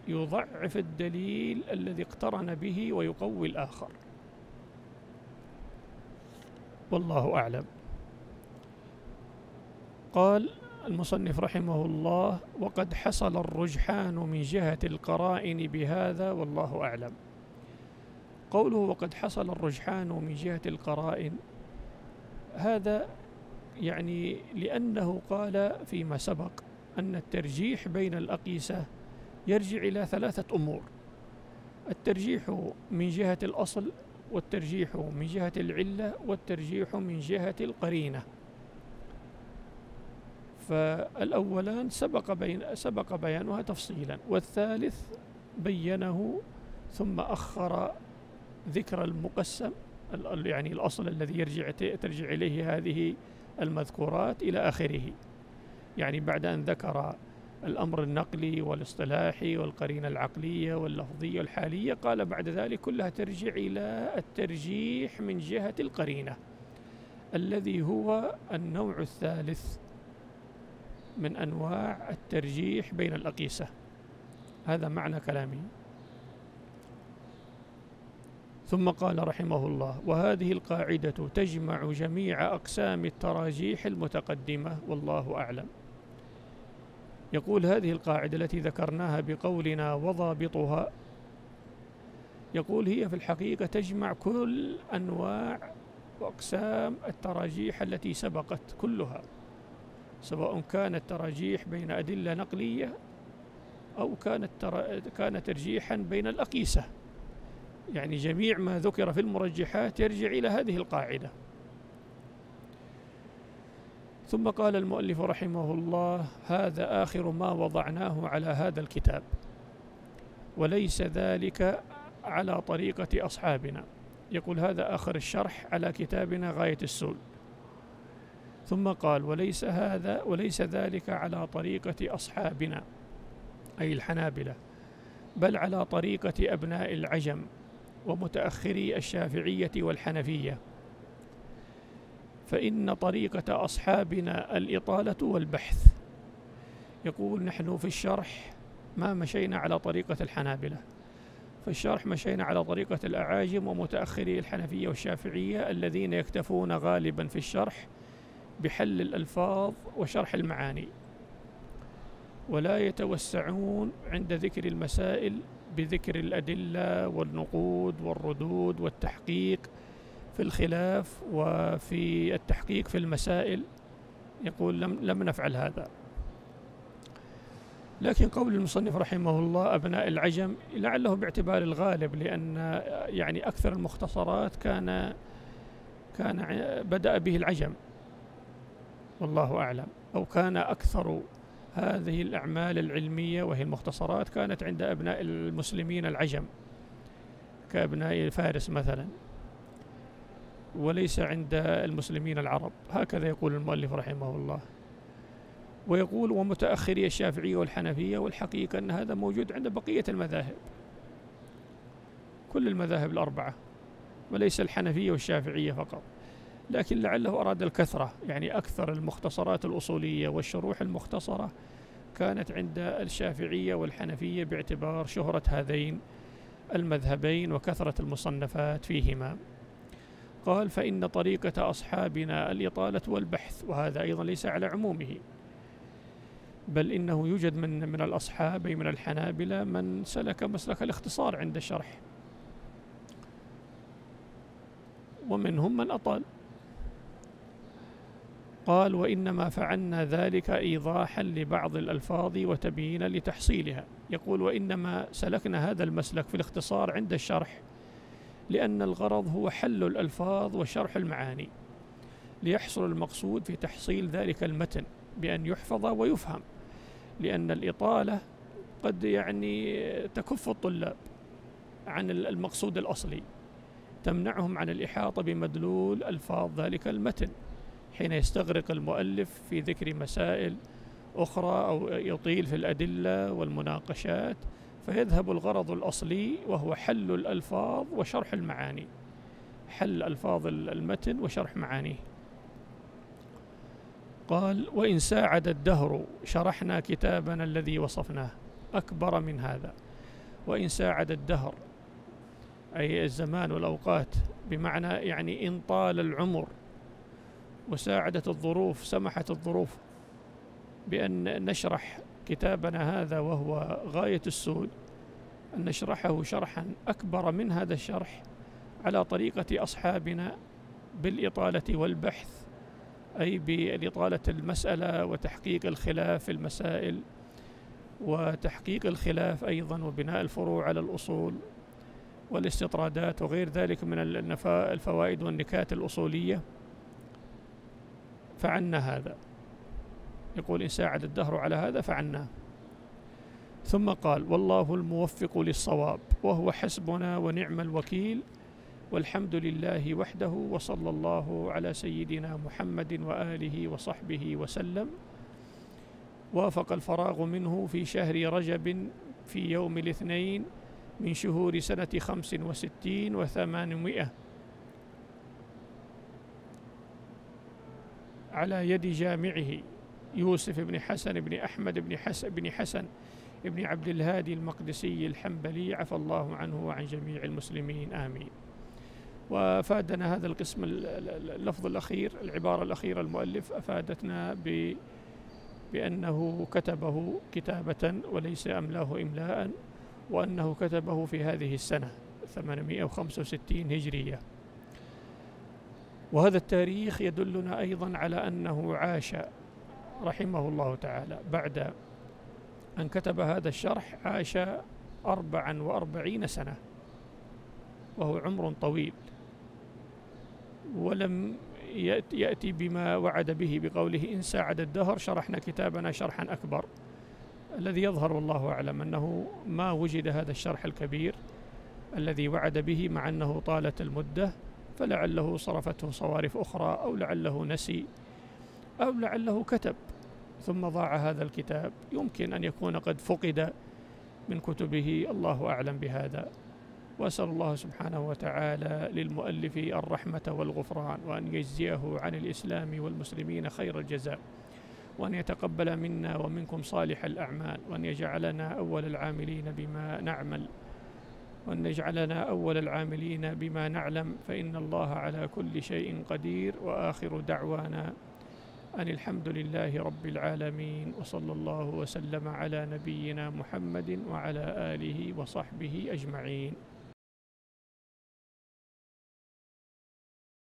يضعف الدليل الذي اقترن به ويقوي الآخر. والله أعلم. قال المصنف رحمه الله وقد حصل الرجحان من جهة القرائن بهذا والله أعلم. قوله وقد حصل الرجحان من جهة القرائن. هذا يعني لأنه قال فيما سبق أن الترجيح بين الأقيسة يرجع إلى ثلاثة أمور. الترجيح من جهة الأصل والترجيح من جهة العلة والترجيح من جهة القرينة. فالأولان سبق بين سبق بيانها تفصيلا والثالث بينه ثم أخر ذكر المقسم يعني الأصل الذي يرجع ترجع إليه هذه المذكورات إلى آخره. يعني بعد أن ذكر الأمر النقلي والاصطلاحي والقرينة العقلية واللفظية الحالية قال بعد ذلك كلها ترجع إلى الترجيح من جهة القرينة الذي هو النوع الثالث من أنواع الترجيح بين الأقيسة. هذا معنى كلامي. ثم قال رحمه الله وهذه القاعدة تجمع جميع أقسام التراجيح المتقدمة والله أعلم. يقول هذه القاعدة التي ذكرناها بقولنا وضابطها يقول هي في الحقيقة تجمع كل أنواع وأقسام التراجيح التي سبقت كلها سواء كانت تراجيح بين أدلة نقلية أو كانت كان ترجيحا بين الأقيسة. يعني جميع ما ذكر في المرجحات يرجع إلى هذه القاعدة. ثم قال المؤلف رحمه الله هذا آخر ما وضعناه على هذا الكتاب وليس ذلك على طريقة أصحابنا. يقول هذا آخر الشرح على كتابنا غاية السول ثم قال وليس هذا وليس ذلك على طريقة أصحابنا أي الحنابلة بل على طريقة أبناء العجم ومتأخري الشافعية والحنفية. فإن طريقة أصحابنا الإطالة والبحث. يقول نحن في الشرح ما مشينا على طريقة الحنابلة. في الشرح مشينا على طريقة الأعاجم ومتأخري الحنفية والشافعية الذين يكتفون غالبا في الشرح بحل الألفاظ وشرح المعاني. ولا يتوسعون عند ذكر المسائل بذكر الأدلة والنقود والردود والتحقيق في الخلاف وفي التحقيق في المسائل. يقول لم, لم نفعل هذا. لكن قول المصنف رحمه الله أبناء العجم لعله باعتبار الغالب لأن يعني أكثر المختصرات كان كان بدأ به العجم. والله أعلم. أو كان أكثر هذه الأعمال العلمية وهي المختصرات كانت عند أبناء المسلمين العجم كأبناء فارس مثلا. وليس عند المسلمين العرب. هكذا يقول المؤلف رحمه الله. ويقول ومتأخري الشافعية والحنفية والحقيقة أن هذا موجود عند بقية المذاهب. كل المذاهب الأربعة وليس الحنفية والشافعية فقط. لكن لعله أراد الكثرة. يعني أكثر المختصرات الأصولية والشروح المختصرة كانت عند الشافعية والحنفية باعتبار شهرة هذين المذهبين وكثرة المصنفات فيهما. قال فإن طريقة أصحابنا الإطالة والبحث وهذا أيضا ليس على عمومه بل إنه يوجد من من الأصحاب من الحنابلة من سلك مسلك الاختصار عند الشرح ومنهم من أطال. قال وإنما فعلنا ذلك إيضاحا لبعض الألفاظ وتبيينا لتحصيلها. يقول وإنما سلكنا هذا المسلك في الاختصار عند الشرح لأن الغرض هو حل الألفاظ وشرح المعاني ليحصل المقصود في تحصيل ذلك المتن بأن يحفظ ويفهم لأن الإطالة قد يعني تكف الطلاب عن المقصود الأصلي تمنعهم عن الإحاطة بمدلول ألفاظ ذلك المتن. حين يستغرق المؤلف في ذكر مسائل أخرى أو يطيل في الأدلة والمناقشات فيذهب الغرض الأصلي وهو حل الألفاظ وشرح المعاني. حل ألفاظ المتن وشرح معانيه. قال وإن ساعد الدهر شرحنا كتابنا الذي وصفناه. أكبر من هذا. وإن ساعد الدهر أي الزمان والأوقات بمعنى يعني إن طال العمر وساعدت الظروف سمحت الظروف بأن نشرح كتابنا هذا وهو غاية السود. أن نشرحه شرحا أكبر من هذا الشرح على طريقة أصحابنا بالإطالة والبحث أي بالإطالة المسألة وتحقيق الخلاف في المسائل وتحقيق الخلاف أيضا وبناء الفروع على الأصول والاستطرادات وغير ذلك من الفوائد والنكات الأصولية. فعنا هذا. يقول إن ساعد الدهر على هذا فعنا. ثم قال والله الموفق للصواب وهو حسبنا ونعم الوكيل والحمد لله وحده وصلى الله على سيدنا محمد وآله وصحبه وسلم. وافق الفراغ منه في شهر رجب في يوم الاثنين من شهور سنة خمس وستين وثمانمائة. على يد جامعه يوسف بن حسن بن أحمد بن حسن بن حسن بن عبد الهادي المقدسي الحنبلي عفى الله عنه وعن جميع المسلمين آمين. وأفادنا هذا القسم اللفظ الأخير العبارة الأخيرة المؤلف أفادتنا ب بأنه كتبه كتابة وليس أملاه إملاء وأنه كتبه في هذه السنة 865 هجرية. وهذا التاريخ يدلنا أيضا على أنه عاش رحمه الله تعالى. بعد أن كتب هذا الشرح عاش أربعا وأربعين سنة وهو عمر طويل. ولم يأتي بما وعد به بقوله إن ساعد الدهر شرحنا كتابنا شرحا أكبر. الذي يظهر والله أعلم أنه ما وجد هذا الشرح الكبير الذي وعد به مع أنه طالت المدة فلعله صرفته صوارف أخرى أو لعله نسي أو لعله كتب. ثم ضاع هذا الكتاب. يمكن أن يكون قد فقد من كتبه. الله أعلم بهذا. وأسأل الله سبحانه وتعالى للمؤلف الرحمة والغفران وأن يجزيه عن الإسلام والمسلمين خير الجزاء وأن يتقبل منا ومنكم صالح الأعمال وأن يجعلنا أول العاملين بما نعمل. وأن يجعلنا أول العاملين بما نعلم فإن الله على كل شيء قدير وآخر دعوانا أن الحمد لله رب العالمين وصلى الله وسلم على نبينا محمد وعلى آله وصحبه أجمعين.